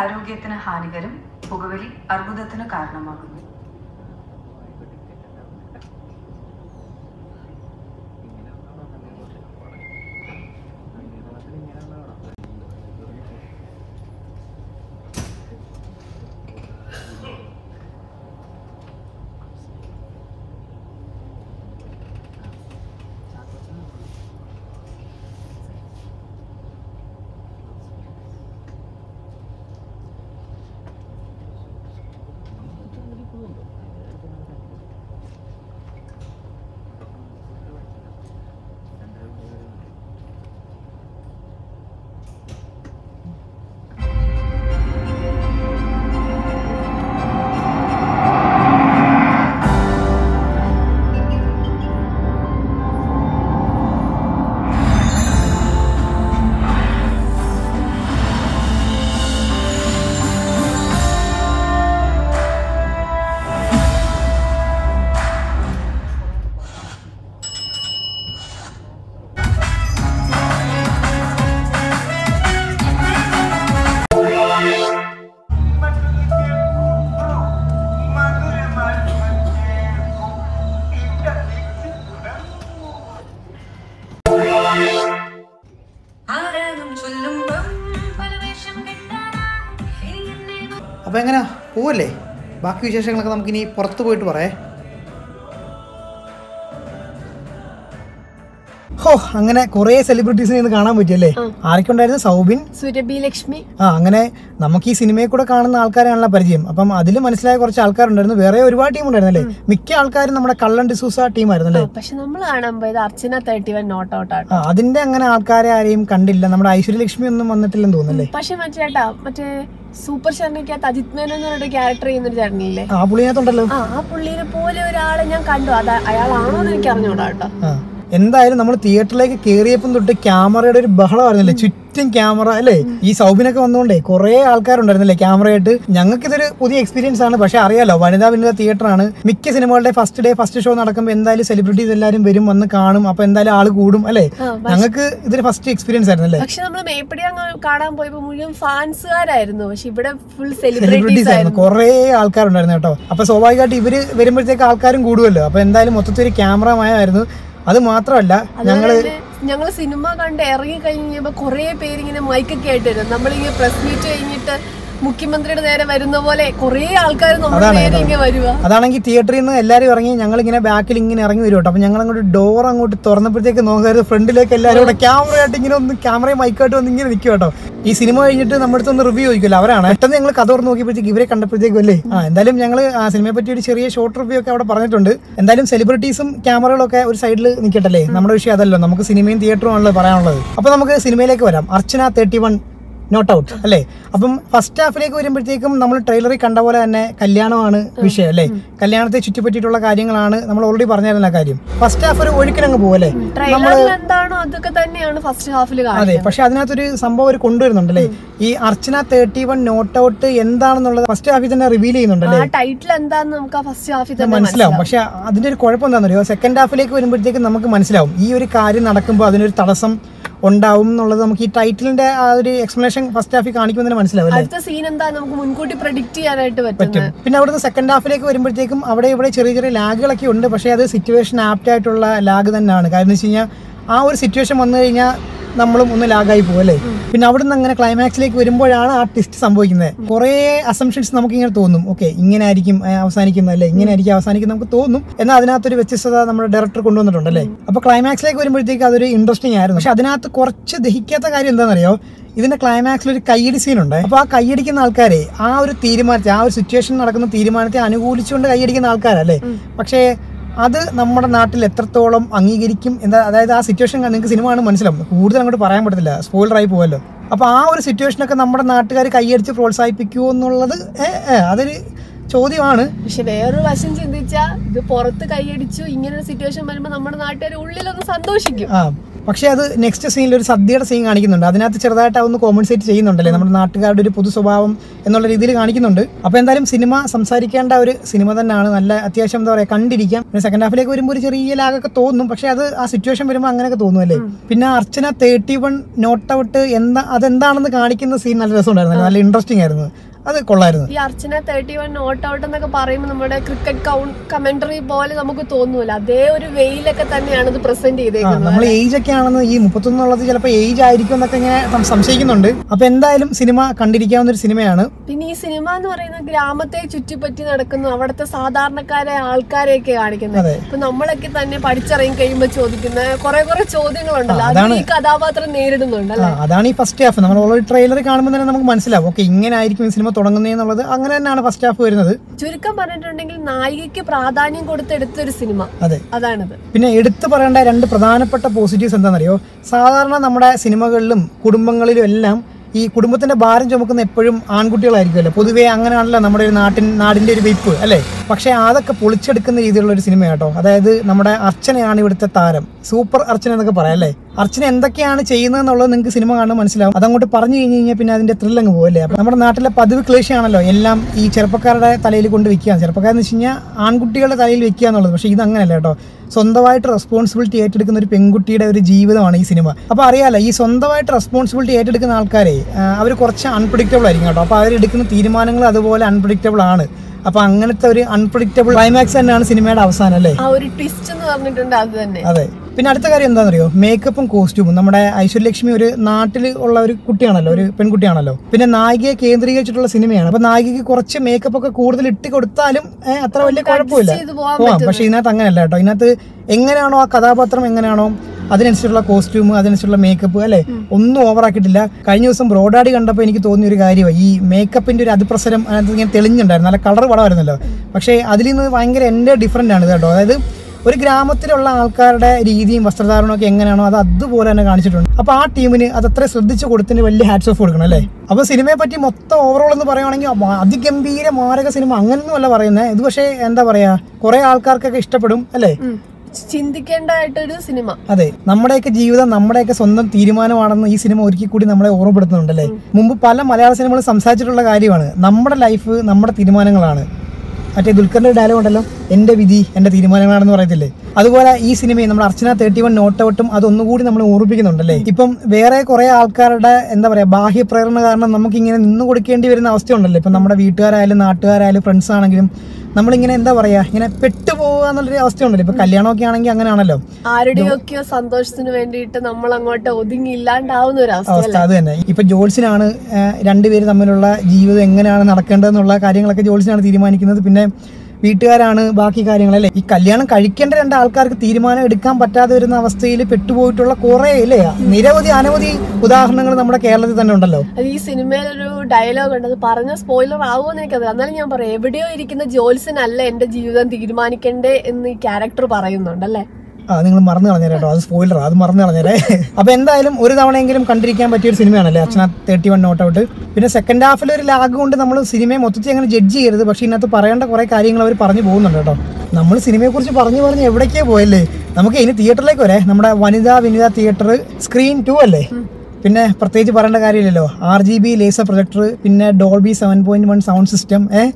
ആരോഗ്യത്തിന് ഹാനികരം പുകവലി അർബുദത്തിന് കാരണമാകുന്നു. ബാക്കി വിശേഷങ്ങളൊക്കെ നമുക്കിനി പുറത്ത് പോയിട്ട് പറയേ. ഹോ അങ്ങനെ കുറേ സെലിബ്രിറ്റീസിനെ ഇന്ന് കാണാൻ പറ്റിയല്ലേ? ആരൊക്കെ ഉണ്ടായിരുന്നു സൗബിൻ? സുരഭി ലക്ഷ്മി ആ അങ്ങനെ നമുക്ക് ഈ സിനിമയിൽ കൂടെ കാണുന്ന ആൾക്കാരാണല്ലോ പരിചയം. അപ്പം അതിൽ മനസ്സിലായ കുറച്ച് ആൾക്കാരുണ്ടായിരുന്നു. വേറെ ഒരുപാട് ടീം ഉണ്ടായിരുന്നു അല്ലേ മിക്ക ആൾക്കാരും നമ്മുടെ കള്ളൻ ഡിസൂസ ടീമായിരുന്നു അല്ലേ പക്ഷെ നമ്മൾ കാണാൻ പോയത് Archana thirty one not out ആണ് അതിന്റെ അങ്ങനെ ആൾക്കാരെ ആരെയും കണ്ടില്ല. നമ്മുടെ ഐശ്വര്യ ലക്ഷ്മി ഒന്നും വന്നിട്ടില്ലെന്ന് തോന്നുന്നല്ലേ? പക്ഷെ മറ്റേട്ടാ മറ്റേ സൂപ്പർ ശർമ്മയ്ക്കകത്ത് അജിത് മേനോൻ എന്ന് പറഞ്ഞ ക്യാരക്ടർ ചെയ്യുന്നൊരു ചേട്ടനില്ലേ? ആ പുള്ളിനെ പോലെ ഒരാളെ ഞാൻ കണ്ടു. അത് അയാളാണോ എന്ന് എനിക്ക് അറിഞ്ഞൂടാ കേട്ടോ. എന്തായാലും നമ്മൾ തിയേറ്ററിലേക്ക് കയറിയപ്പം തൊട്ട് ക്യാമറയുടെ ഒരു ബഹളം ബഹളമായിരുന്നില്ലേ? ചുറ്റും ക്യാമറ അല്ലേ? ഈ സൗബിനൊക്കെ വന്നുകൊണ്ടേ കുറെ ആൾക്കാരുണ്ടായിരുന്നില്ലേ ക്യാമറയായിട്ട് ഞങ്ങൾക്ക് ഇതൊരു പുതിയ എക്സ്പീരിയൻസ് ആണ്. പക്ഷെ അറിയാലോ വനിതാ വനിതാ തിയേറ്റർ ആണ്. മിക്ക സിനിമകളുടെ ഫസ്റ്റ് ഡേ ഫസ്റ്റ് ഷോ നടക്കുമ്പോൾ എന്തായാലും സെലിബ്രിറ്റീസ് എല്ലാവരും വരും വന്ന് കാണും. അപ്പൊ എന്തായാലും ആൾ കൂടും അല്ലേ? ഞങ്ങൾക്ക് ഇതൊരു ഫസ്റ്റ് എക്സ്പീരിയൻസ് ആയിരുന്നു അല്ലേ പക്ഷെ നമ്മൾ മേപ്പടി കാണാൻ പോയപ്പോൾ മുഴുവൻ ഫാൻസുകാരായിരുന്നു പക്ഷെ ഇവിടെ ഫുൾ സെലിബ്രിറ്റീസ് ആയിരുന്നു. കുറെ ആൾക്കാരുണ്ടായിരുന്നു കേട്ടോ. അപ്പൊ സ്വാഭാവികമായിട്ട് ഇവർ വരുമ്പോഴത്തേക്ക് ആൾക്കാരും കൂടുമല്ലോ അപ്പൊ എന്തായാലും മൊത്തത്തിൽ ഒരു ക്യാമറമായിരുന്നു അത് മാത്രമല്ല ഞങ്ങൾ ഞങ്ങൾ സിനിമ കണ്ട് ഇറങ്ങി കഴിഞ്ഞപ്പോ കൊറേ പേര് ഇങ്ങനെ മൈക്കൊക്കെ ആയിട്ട് വരും. നമ്മളിങ്ങനെ പ്രസ് മീറ്റ് കഴിഞ്ഞിട്ട് മുഖ്യമന്ത്രിയുടെ നേരെ വരുന്ന പോലെ കുറേ ആൾക്കാർ നമ്മുടെ നേരെ. ഇങ്ങനെ വരുക അതാണെങ്കിൽ തിയേറ്ററിൽ നിന്ന് എല്ലാരും ഇറങ്ങി ഞങ്ങൾ ഇങ്ങനെ ബാക്കിൽ ഇങ്ങനെ ഇറങ്ങി വരും കേട്ടോ. അപ്പൊ ഞങ്ങൾ അങ്ങോട്ട് ഡോർ അങ്ങോട്ട് തുറന്നപ്പോഴത്തേക്ക് നോക്കരുത് ഫ്രണ്ടിലേക്ക് എല്ലാരും കൂടെ ക്യാമറ ആയിട്ട് ഇങ്ങനെ ഒന്ന് ക്യാമറയും മൈക്കായിട്ട് വന്ന് ഇങ്ങനെ നിൽക്കും കേട്ടോ. ഈ സിനിമ കഴിഞ്ഞിട്ട് നമ്മുടെ അടുത്ത് ഒന്ന് റിവ്യൂ ചോദിക്കില്ല അവരാണ്. പെട്ടെന്ന് ഞങ്ങൾ കഥ തുറന്ന് നോക്കിയപ്പോഴത്തേക്ക് ഇവരെ കണ്ടപ്പോഴത്തേക്കും അല്ലേ ആ എന്തായാലും ഞങ്ങൾ ആ സിനിമയെ പറ്റി ഒരു ചെറിയ ഷോർട്ട് റിവ്യൂ ഒക്കെ അവിടെ പറഞ്ഞിട്ടുണ്ട്. എന്തായാലും സെലിബ്രിറ്റീസും ക്യാമറകളൊക്കെ ഒരു സൈഡിൽ നിൽക്കട്ടല്ലേ നമ്മുടെ വിഷയം അതല്ലോ. നമുക്ക് സിനിമയും തിയേറ്ററും ആണല്ലോ പറയാനുള്ളത്. അപ്പൊ നമുക്ക് സിനിമയിലേക്ക് വരാം. Archana thirty one not out അല്ലേ? അപ്പം ഫസ്റ്റ് ഹാഫിലേക്ക് വരുമ്പോഴത്തേക്കും നമ്മൾ ട്രെയിലറിൽ കണ്ട പോലെ തന്നെ കല്യാണമാണ് വിഷയം അല്ലേ? കല്യാണത്തെ ചുറ്റിപ്പറ്റിയിട്ടുള്ള കാര്യങ്ങളാണ് നമ്മൾ ഓൾറെഡി പറഞ്ഞിരുന്ന കാര്യം. ഫസ്റ്റ് ഹാഫ് ഒരു ഒഴുക്കിനങ്ങ് പോവല്ലേ എന്താണോ അതൊക്കെ തന്നെയാണ് ഫസ്റ്റ് ഹാഫിൽ അതെ പക്ഷെ അതിനകത്തൊരു സംഭവം അവർ കൊണ്ടുവരുന്നുണ്ടല്ലേ ഈ Archana thirty one not out എന്താണെന്നുള്ളത് ഫസ്റ്റ് ഹാഫിൽ തന്നെ റിവീൽ ചെയ്യുന്നുണ്ടല്ലേ ആ ടൈറ്റിൽ എന്താണെന്ന് നമുക്ക് ആ ഫസ്റ്റ് ഹാഫിൽ തന്നെ മനസ്സിലാവും. പക്ഷെ അതിന്റെ ഒരു കുഴപ്പം എന്താണെന്നറിയോ? സെക്കൻഡ് ഹാഫിലേക്ക് വരുമ്പോഴത്തേക്കും നമുക്ക് മനസ്സിലാവും. ഈ ഒരു കാര്യം നടക്കുമ്പോൾ അതിനൊരു തടസ്സം ഉണ്ടാവും എന്നുള്ളത് നമുക്ക് ഈ ടൈറ്റിലിന്റെ ആ ഒരു എക്സ്പ്ലനേഷൻ ഫസ്റ്റ് ഹാഫിൽ കാണിക്കുമ്പോൾ മനസ്സിലാവും അടുത്ത സീൻ എന്താ? നമുക്ക് മുൻകൂട്ടി പ്രഡിക്റ്റ് ചെയ്യാനായിട്ട് പറ്റും. പിന്നെ അവിടുത്തെ സെക്കൻഡ് ഹാഫിലേക്ക് വരുമ്പോഴത്തേക്കും അവിടെ ഇവിടെ ചെറിയ ചെറിയ ലാഗുകളൊക്കെ ഉണ്ട്. പക്ഷേ അത് സിറ്റുവേഷൻ ആപ്റ്റ് ആയിട്ടുള്ള ലാഗ് തന്നെയാണ്. കാരണം എന്ന് വെച്ച് കഴിഞ്ഞാൽ ആ ഒരു സിറ്റുവേഷൻ വന്നു കഴിഞ്ഞാൽ നമ്മളും ഒന്ന് ലാഗായി പോകല്ലേ പിന്നെ അവിടെ നിന്ന് അങ്ങനെ ക്ലൈമാക്സിലേക്ക് വരുമ്പോഴാണ് ആ ട്വിസ്റ്റ് സംഭവിക്കുന്നത്. കുറേ അസംഷൻസ് നമുക്ക് ഇങ്ങനെ തോന്നും. ഓക്കെ ഇങ്ങനെ ആയിരിക്കും അവസാനിക്കുന്നത് അല്ലേ? ഇങ്ങനെ ആയിരിക്കും അവസാനിക്കുന്നത് നമുക്ക് തോന്നും. എന്നാൽ അതിനകത്തൊരു വ്യത്യസ്തത നമ്മുടെ ഡയറക്ടർ കൊണ്ടുവന്നിട്ടുണ്ട് അല്ലേ? അപ്പോൾ ക്ലൈമാക്സിലേക്ക് വരുമ്പോഴത്തേക്ക് അതൊരു ഇൻട്രസ്റ്റിംഗ് ആയിരുന്നു. പക്ഷെ അതിനകത്ത് കുറച്ച് ദഹിക്കാത്ത കാര്യം എന്താണെന്നറിയോ? ഇതിന്റെ ക്ലൈമാക്സിൽ ഒരു കയ്യടി സീൻ ഉണ്ട് അപ്പോൾ ആ കയ്യടിക്കുന്ന ആൾക്കാരെ ആ ഒരു തീരുമാനത്തെ ആ ഒരു സിറ്റുവേഷൻ നടക്കുന്ന തീരുമാനത്തെ അനുകൂലിച്ചുകൊണ്ട് കയ്യടിക്കുന്ന ആൾക്കാരല്ലേ? പക്ഷേ അത് നമ്മുടെ നാട്ടിൽ എത്രത്തോളം അംഗീകരിക്കും എന്താ അതായത് ആ സിറ്റുവേഷൻ നിങ്ങൾക്ക് സിനിമ ആണ് മനസ്സിലാവും. കൂടുതൽ അങ്ങോട്ട് പറയാൻ പറ്റത്തില്ല. സ്പോയിലറായി പോവല്ലോ. അപ്പോൾ ആ ഒരു സിറ്റുവേഷനൊക്കെ നമ്മുടെ നാട്ടുകാർ കൈയടിച്ച് പ്രോത്സാഹിപ്പിക്കുമോ എന്നുള്ളത് അതൊരു ചോദ്യമാണ്. പക്ഷെ വേറൊരു വശം ചിന്തിച്ചാൽ ഇത് പുറത്ത് കൈയടിച്ചു ഇങ്ങനെ ഒരു സിറ്റുവേഷൻ വരുമ്പോൾ നമ്മുടെ നാട്ടുകാർ ഉള്ളിലൊന്ന് സന്തോഷിക്കും. ആ. പക്ഷേ അത് നെക്സ്റ്റ് സീനിൽ ഒരു സദ്യയുടെ സീൻ കാണിക്കുന്നുണ്ട്. അതിനകത്ത് ചെറുതായിട്ട് അതൊന്ന് കോമ്പൻസേറ്റ് ചെയ്യുന്നുണ്ടല്ലേ? നമ്മുടെ നാട്ടുകാരുടെ ഒരു പൊതു സ്വഭാവം എന്നുള്ള രീതിയിൽ കാണിക്കുന്നുണ്ട്. അപ്പോൾ എന്തായാലും സിനിമ സംസാരിക്കേണ്ട ഒരു സിനിമ തന്നെയാണ്. നല്ല അത്യാവശ്യം എന്താ പറയുക കണ്ടിരിക്കാം. പിന്നെ സെക്കൻഡ് ഹാഫിലേക്ക് വരുമ്പോൾ ഒരു ചെറിയ ലാഗൊക്കെ തോന്നും. പക്ഷേ അത് ആ സിറ്റുവേഷൻ വരുമ്പോൾ അങ്ങനെയൊക്കെ തോന്നും അല്ലേ? പിന്നെ Archana thirty one not out എന്താ അതെന്താണെന്ന് കാണിക്കുന്ന സീൻ നല്ല രസമുണ്ടായിരുന്നു. നല്ല ഇൻട്രസ്റ്റിംഗ് ആയിരുന്നു. അത് കൊള്ളായിരുന്നു. ഈ Archana thirty one not out എന്നൊക്കെ പറയുമ്പോൾ നമ്മുടെ ക്രിക്കറ്റ് കമന്ററി പോലെ നമുക്ക് തോന്നുമല്ലോ അതേ ഒരു വെയിലൊക്കെ തന്നെയാണ് ഇത് പ്രസന്റ് ചെയ്തേക്കുന്നത് നമ്മൾ ഏജ് ഒക്കെ ആണെന്ന് ഈ മുപ്പത്തൊന്നുള്ളത് ചിലപ്പോൾ ഏജ് ആയിരിക്കും എന്നൊക്കെ ഇങ്ങനെ സംശയിക്കുന്നുണ്ട്. അപ്പൊ എന്തായാലും സിനിമ കണ്ടിരിക്കാവുന്ന ഒരു സിനിമയാണ്. പിന്നെ ഈ സിനിമ എന്ന് പറയുന്നത് ഗ്രാമത്തെ ചുറ്റിപ്പറ്റി നടക്കുന്നു അവിടുത്തെ സാധാരണക്കാരെ ആൾക്കാരെയൊക്കെ കാണിക്കുന്നത്. ഇപ്പൊ നമ്മളൊക്കെ തന്നെ പഠിച്ചിറങ്ങി കഴിയുമ്പോൾ ചോദിക്കുന്ന കുറെ കുറെ ചോദ്യങ്ങളുണ്ടല്ലോ. അതാണ്. ഈ കഥാപാത്രം നേരിടുന്നുണ്ട് അതാണ് ഈ ഫസ്റ്റ് ഹാഫ് നമ്മൾ ഓൾറെഡി ട്രെയിലർ കാണുമ്പോൾ തന്നെ നമുക്ക് മനസ്സിലാവും. ഓക്കെ ഇങ്ങനെ ആയിരിക്കും ഈ സിനിമ തുടങ്ങുന്നതെന്നുള്ളത് അങ്ങനെ തന്നെയാണ് ഫസ്റ്റ് ഹാഫ് വരുന്നത്. ചുരുക്കം പറഞ്ഞിട്ടുണ്ടെങ്കിൽ നായികയ്ക്ക് പ്രാധാന്യം കൊടുത്തെടുത്തൊരു സിനിമ. അതെ. അതാണിത്. പിന്നെ എടുത്തു പറയേണ്ട രണ്ട് പ്രധാനപ്പെട്ട പോസിറ്റീവ്സ് എന്താണെന്നറിയോ? സാധാരണ നമ്മുടെ സിനിമകളിലും കുടുംബങ്ങളിലും എല്ലാം ഈ കുടുംബത്തിന്റെ ഭാരം ചുമക്കുന്ന എപ്പോഴും ആൺകുട്ടികളായിരിക്കുമല്ലോ. പൊതുവേ അങ്ങനെയാണല്ലോ നമ്മുടെ ഒരു നാട്ടിൻ നാടിന്റെ ഒരു വെയ്പ്പ് അല്ലേ? പക്ഷേ അതൊക്കെ പൊളിച്ചെടുക്കുന്ന രീതിയിലുള്ള ഒരു സിനിമ കേട്ടോ. അതായത് നമ്മുടെ അർച്ചനയാണ് ഇവിടുത്തെ താരം. സൂപ്പർ അർച്ചന എന്നൊക്കെ പറയാം അല്ലേ? അർച്ചന എന്തൊക്കെയാണ് ചെയ്യുന്നത് എന്നുള്ളത് നിങ്ങൾക്ക് സിനിമ കാണുമ്പോൾ മനസ്സിലാവും. അതങ്ങോട്ട് പറഞ്ഞു കഴിഞ്ഞ് കഴിഞ്ഞാൽ പിന്നെ അതിന്റെ ത്രില്ല് അങ്ങ് പോകല്ലേ നമ്മുടെ നാട്ടിലെ പതിവ് ക്ലേശയാണല്ലോ എല്ലാം ഈ ചെറുപ്പക്കാരുടെ തലയിൽ കൊണ്ട് വെക്കുക. ചെറുപ്പക്കാരെന്ന് വെച്ച് കഴിഞ്ഞാൽ ആൺകുട്ടികളുടെ തലയിൽ വെക്കുക എന്നുള്ളത്. പക്ഷേ ഇത് അങ്ങനെയല്ല കേട്ടോ. സ്വന്തമായിട്ട് റെസ്പോൺസിബിലിറ്റി ഏറ്റെടുക്കുന്ന ഒരു പെൺകുട്ടിയുടെ ഒരു ജീവിതമാണ് ഈ സിനിമ. അപ്പോൾ അറിയാലോ ഈ സ്വന്തമായിട്ട് റെസ്പോൺസിബിലിറ്റി ഏറ്റെടുക്കുന്ന ആൾക്കാരെ അവർ കുറച്ച് അൺപ്രഡിക്റ്റബിൾ ആയിരിക്കും കേട്ടോ. അപ്പോൾ അവരെടുക്കുന്ന തീരുമാനങ്ങൾ അതുപോലെ അൺപ്രഡിക്റ്റബിൾ ആണ്. അപ്പോൾ അങ്ങനത്തെ ഒരു അൺപ്രഡിക്റ്റബിൾ ക്ലൈമാക്സ് തന്നെയാണ് സിനിമയുടെ അവസാനം അല്ലേ? ആ ഒരു ട്വിസ്റ്റ് എന്ന് പറഞ്ഞിട്ടുണ്ട് അത് തന്നെ. അതെ. പിന്നെ അടുത്ത കാര്യം എന്താണെന്നറിയോ? മേക്കപ്പും കോസ്റ്റ്യൂമും നമ്മുടെ ഐശ്വര്യലക്ഷ്മി ഒരു നാട്ടിൽ ഉള്ള ഒരു കുട്ടിയാണല്ലോ ഒരു പെൺകുട്ടിയാണല്ലോ. പിന്നെ നായികയെ കേന്ദ്രീകരിച്ചിട്ടുള്ള സിനിമയാണ്. അപ്പൊ നായികക്ക് കുറച്ച് മേക്കപ്പ് ഒക്കെ കൂടുതൽ ഇട്ട് കൊടുത്താലും അത്ര വലിയ കുഴപ്പമില്ല. പോവാം. പക്ഷെ ഇതിനകത്ത് അങ്ങനെയല്ല കേട്ടോ. ഇതിനകത്ത് എങ്ങനെയാണോ ആ കഥാപാത്രം എങ്ങനെയാണോ അതിനനുസരിച്ചുള്ള കോസ്റ്റ്യൂം അതിനനുസരിച്ചുള്ള മേക്കപ്പ് അല്ലെ? ഒന്നും ഓവറാക്കിയിട്ടില്ല കഴിഞ്ഞ ദിവസം ബ്രോഡാടി കണ്ടപ്പോൾ എനിക്ക് തോന്നിയ ഒരു കാര്യമാണ് ഈ മേക്കപ്പിന്റെ ഒരു അതിപ്രസരം അതിനകത്ത് ഇങ്ങനെ തെളിഞ്ഞുണ്ടായിരുന്നു. നല്ല കളർ പടമായിരുന്നല്ലോ പക്ഷേ അതിൽ നിന്ന് ഭയങ്കര എന്റെ ഡിഫറെന്റ് ആണ് കേട്ടോ. അതായത് ഒരു ഗ്രാമത്തിലുള്ള ആൾക്കാരുടെ രീതിയും വസ്ത്രധാരണവും ഒക്കെ എങ്ങനെയാണോ അത് അതുപോലെ തന്നെ കാണിച്ചിട്ടുണ്ട്. അപ്പൊ ആ ടീമിന് അത് അത്ര ശ്രദ്ധിച്ചു കൊടുത്തിന് വലിയ ഹാറ്റ്സ് ഓഫ് കൊടുക്കണം അല്ലേ? അപ്പൊ സിനിമയെ പറ്റി മൊത്തം ഓവറോൾ എന്ന് പറയുവാണെങ്കിൽ അതിഗംഭീര മാരക സിനിമ അങ്ങനെയൊന്നും അല്ല പറയുന്നത് ഇത് പക്ഷേ എന്താ പറയാ? കുറെ ആൾക്കാർക്കൊക്കെ ഇഷ്ടപ്പെടും അല്ലേ. ചിന്തിക്കേണ്ടതായിട്ടൊരു സിനിമ. അതെ നമ്മുടെയൊക്കെ ജീവിതം നമ്മുടെയൊക്കെ സ്വന്തം തീരുമാനമാണെന്ന് ഈ സിനിമ ഒരുക്കി കൂടി നമ്മളെ ഓർമ്മപ്പെടുത്തുന്നുണ്ടല്ലേ? മുമ്പ് പല മലയാള സിനിമകളും സംസാരിച്ചിട്ടുള്ള കാര്യമാണ്. നമ്മുടെ ലൈഫ് നമ്മുടെ തീരുമാനങ്ങളാണ്. മറ്റേ ദുൽഖറിന്റെ ഡയലോഗ് ഉണ്ടല്ലോ? എന്റെ വിധി എന്റെ തീരുമാനങ്ങളാണെന്ന് പറയത്തില്ലേ? അതുപോലെ ഈ സിനിമയെ നമ്മൾ അർച്ചന തേർട്ടി വൺ നോട്ട് ഔട്ടും അതൊന്നുകൂടി നമ്മൾ ഓർമ്മിപ്പിക്കുന്നുണ്ടല്ലേ? ഇപ്പം വേറെ കുറെ ആൾക്കാരുടെ എന്താ പറയാ ബാഹ്യ പ്രേരണ കാരണം നമുക്ക് ഇങ്ങനെ നിന്ന് കൊടുക്കേണ്ടി വരുന്ന അവസ്ഥയുണ്ടല്ലോ. ഇപ്പം നമ്മുടെ വീട്ടുകാരായാലും നാട്ടുകാരായാലും ഫ്രണ്ട്സ് ആണെങ്കിലും നമ്മളിങ്ങനെ എന്താ പറയാ ഇങ്ങനെ പെട്ടുപോകുക എന്നുള്ളൊരു അവസ്ഥയുണ്ടല്ലോ. ഇപ്പൊ കല്യാണമൊക്കെ ആണെങ്കിൽ അങ്ങനെയാണല്ലോ. ആരുടെയൊക്കെയോ സന്തോഷത്തിന് വേണ്ടിയിട്ട് നമ്മൾ അങ്ങോട്ട് ഒതുങ്ങി ഇല്ലാണ്ടാവുന്ന ഒരു അവസ്ഥ അത് തന്നെ. ഇപ്പൊ ജോൾസിനാണ് രണ്ടുപേര് തമ്മിലുള്ള ജീവിതം എങ്ങനെയാണ് നടക്കേണ്ടതെന്നുള്ള കാര്യങ്ങളൊക്കെ ജോൾസിനാണ് തീരുമാനിക്കുന്നത്. പിന്നെ വീട്ടുകാരാണ് ബാക്കി കാര്യങ്ങളല്ലേ? ഈ കല്യാണം കഴിക്കേണ്ട രണ്ട് ആൾക്കാർക്ക് തീരുമാനം എടുക്കാൻ പറ്റാതെ വരുന്ന അവസ്ഥയിൽ പെട്ടുപോയിട്ടുള്ള കുറെ അല്ലേ നിരവധി അനവധി ഉദാഹരണങ്ങൾ നമ്മുടെ കേരളത്തിൽ തന്നെ ഉണ്ടല്ലോ. ഈ ഈ സിനിമയിലൊരു ഡയലോഗ് ഉണ്ട്. അത് പറഞ്ഞ സ്പോയിലർ ആവുമെന്ന് എനിക്കറിയാം എന്നാലും ഞാൻ പറയാം. എവിടെയോ ഇരിക്കുന്ന ജോൽസിനല്ല എന്റെ ജീവിതം തീരുമാനിക്കണ്ടേ എന്ന് ഈ ക്യാരക്ടർ പറയുന്നുണ്ടല്ലേ? നിങ്ങൾ മറന്നു കളഞ്ഞേരെ കേട്ടോ. അത് സ്പോയിലർ അത് മറന്നു കളഞ്ഞേരെ. അപ്പൊ എന്തായാലും ഒരു തവണയെങ്കിലും കണ്ടിരിക്കാൻ പറ്റിയ ഒരു സിനിമയാണല്ലേ? Archana thirty one not out പിന്നെ സെക്കൻഡ് ഹാഫിൽ ഒരു ലാഗ് കൊണ്ട് നമ്മൾ സിനിമയെ മൊത്തത്തിൽ അങ്ങനെ ജഡ്ജ് ചെയ്യരുത്. പക്ഷേ ഇതിനകത്ത് പറയേണ്ട കുറെ കാര്യങ്ങൾ അവർ പറഞ്ഞു പോകുന്നുണ്ട് കേട്ടോ. നമ്മൾ സിനിമയെ കുറിച്ച് പറഞ്ഞു പറഞ്ഞ് എവിടേക്കേ പോയല്ലേ? നമുക്ക് ഇനി തിയേറ്ററിലേക്ക് വരെ. നമ്മുടെ വനിതാ വിനിത തിയേറ്റർ സ്ക്രീൻ ടു അല്ലേ? പിന്നെ പ്രത്യേകിച്ച് പറയേണ്ട കാര്യമില്ലല്ലോ. R G B laser projector പിന്നെ Dolby seven point one sound system ഏഹ്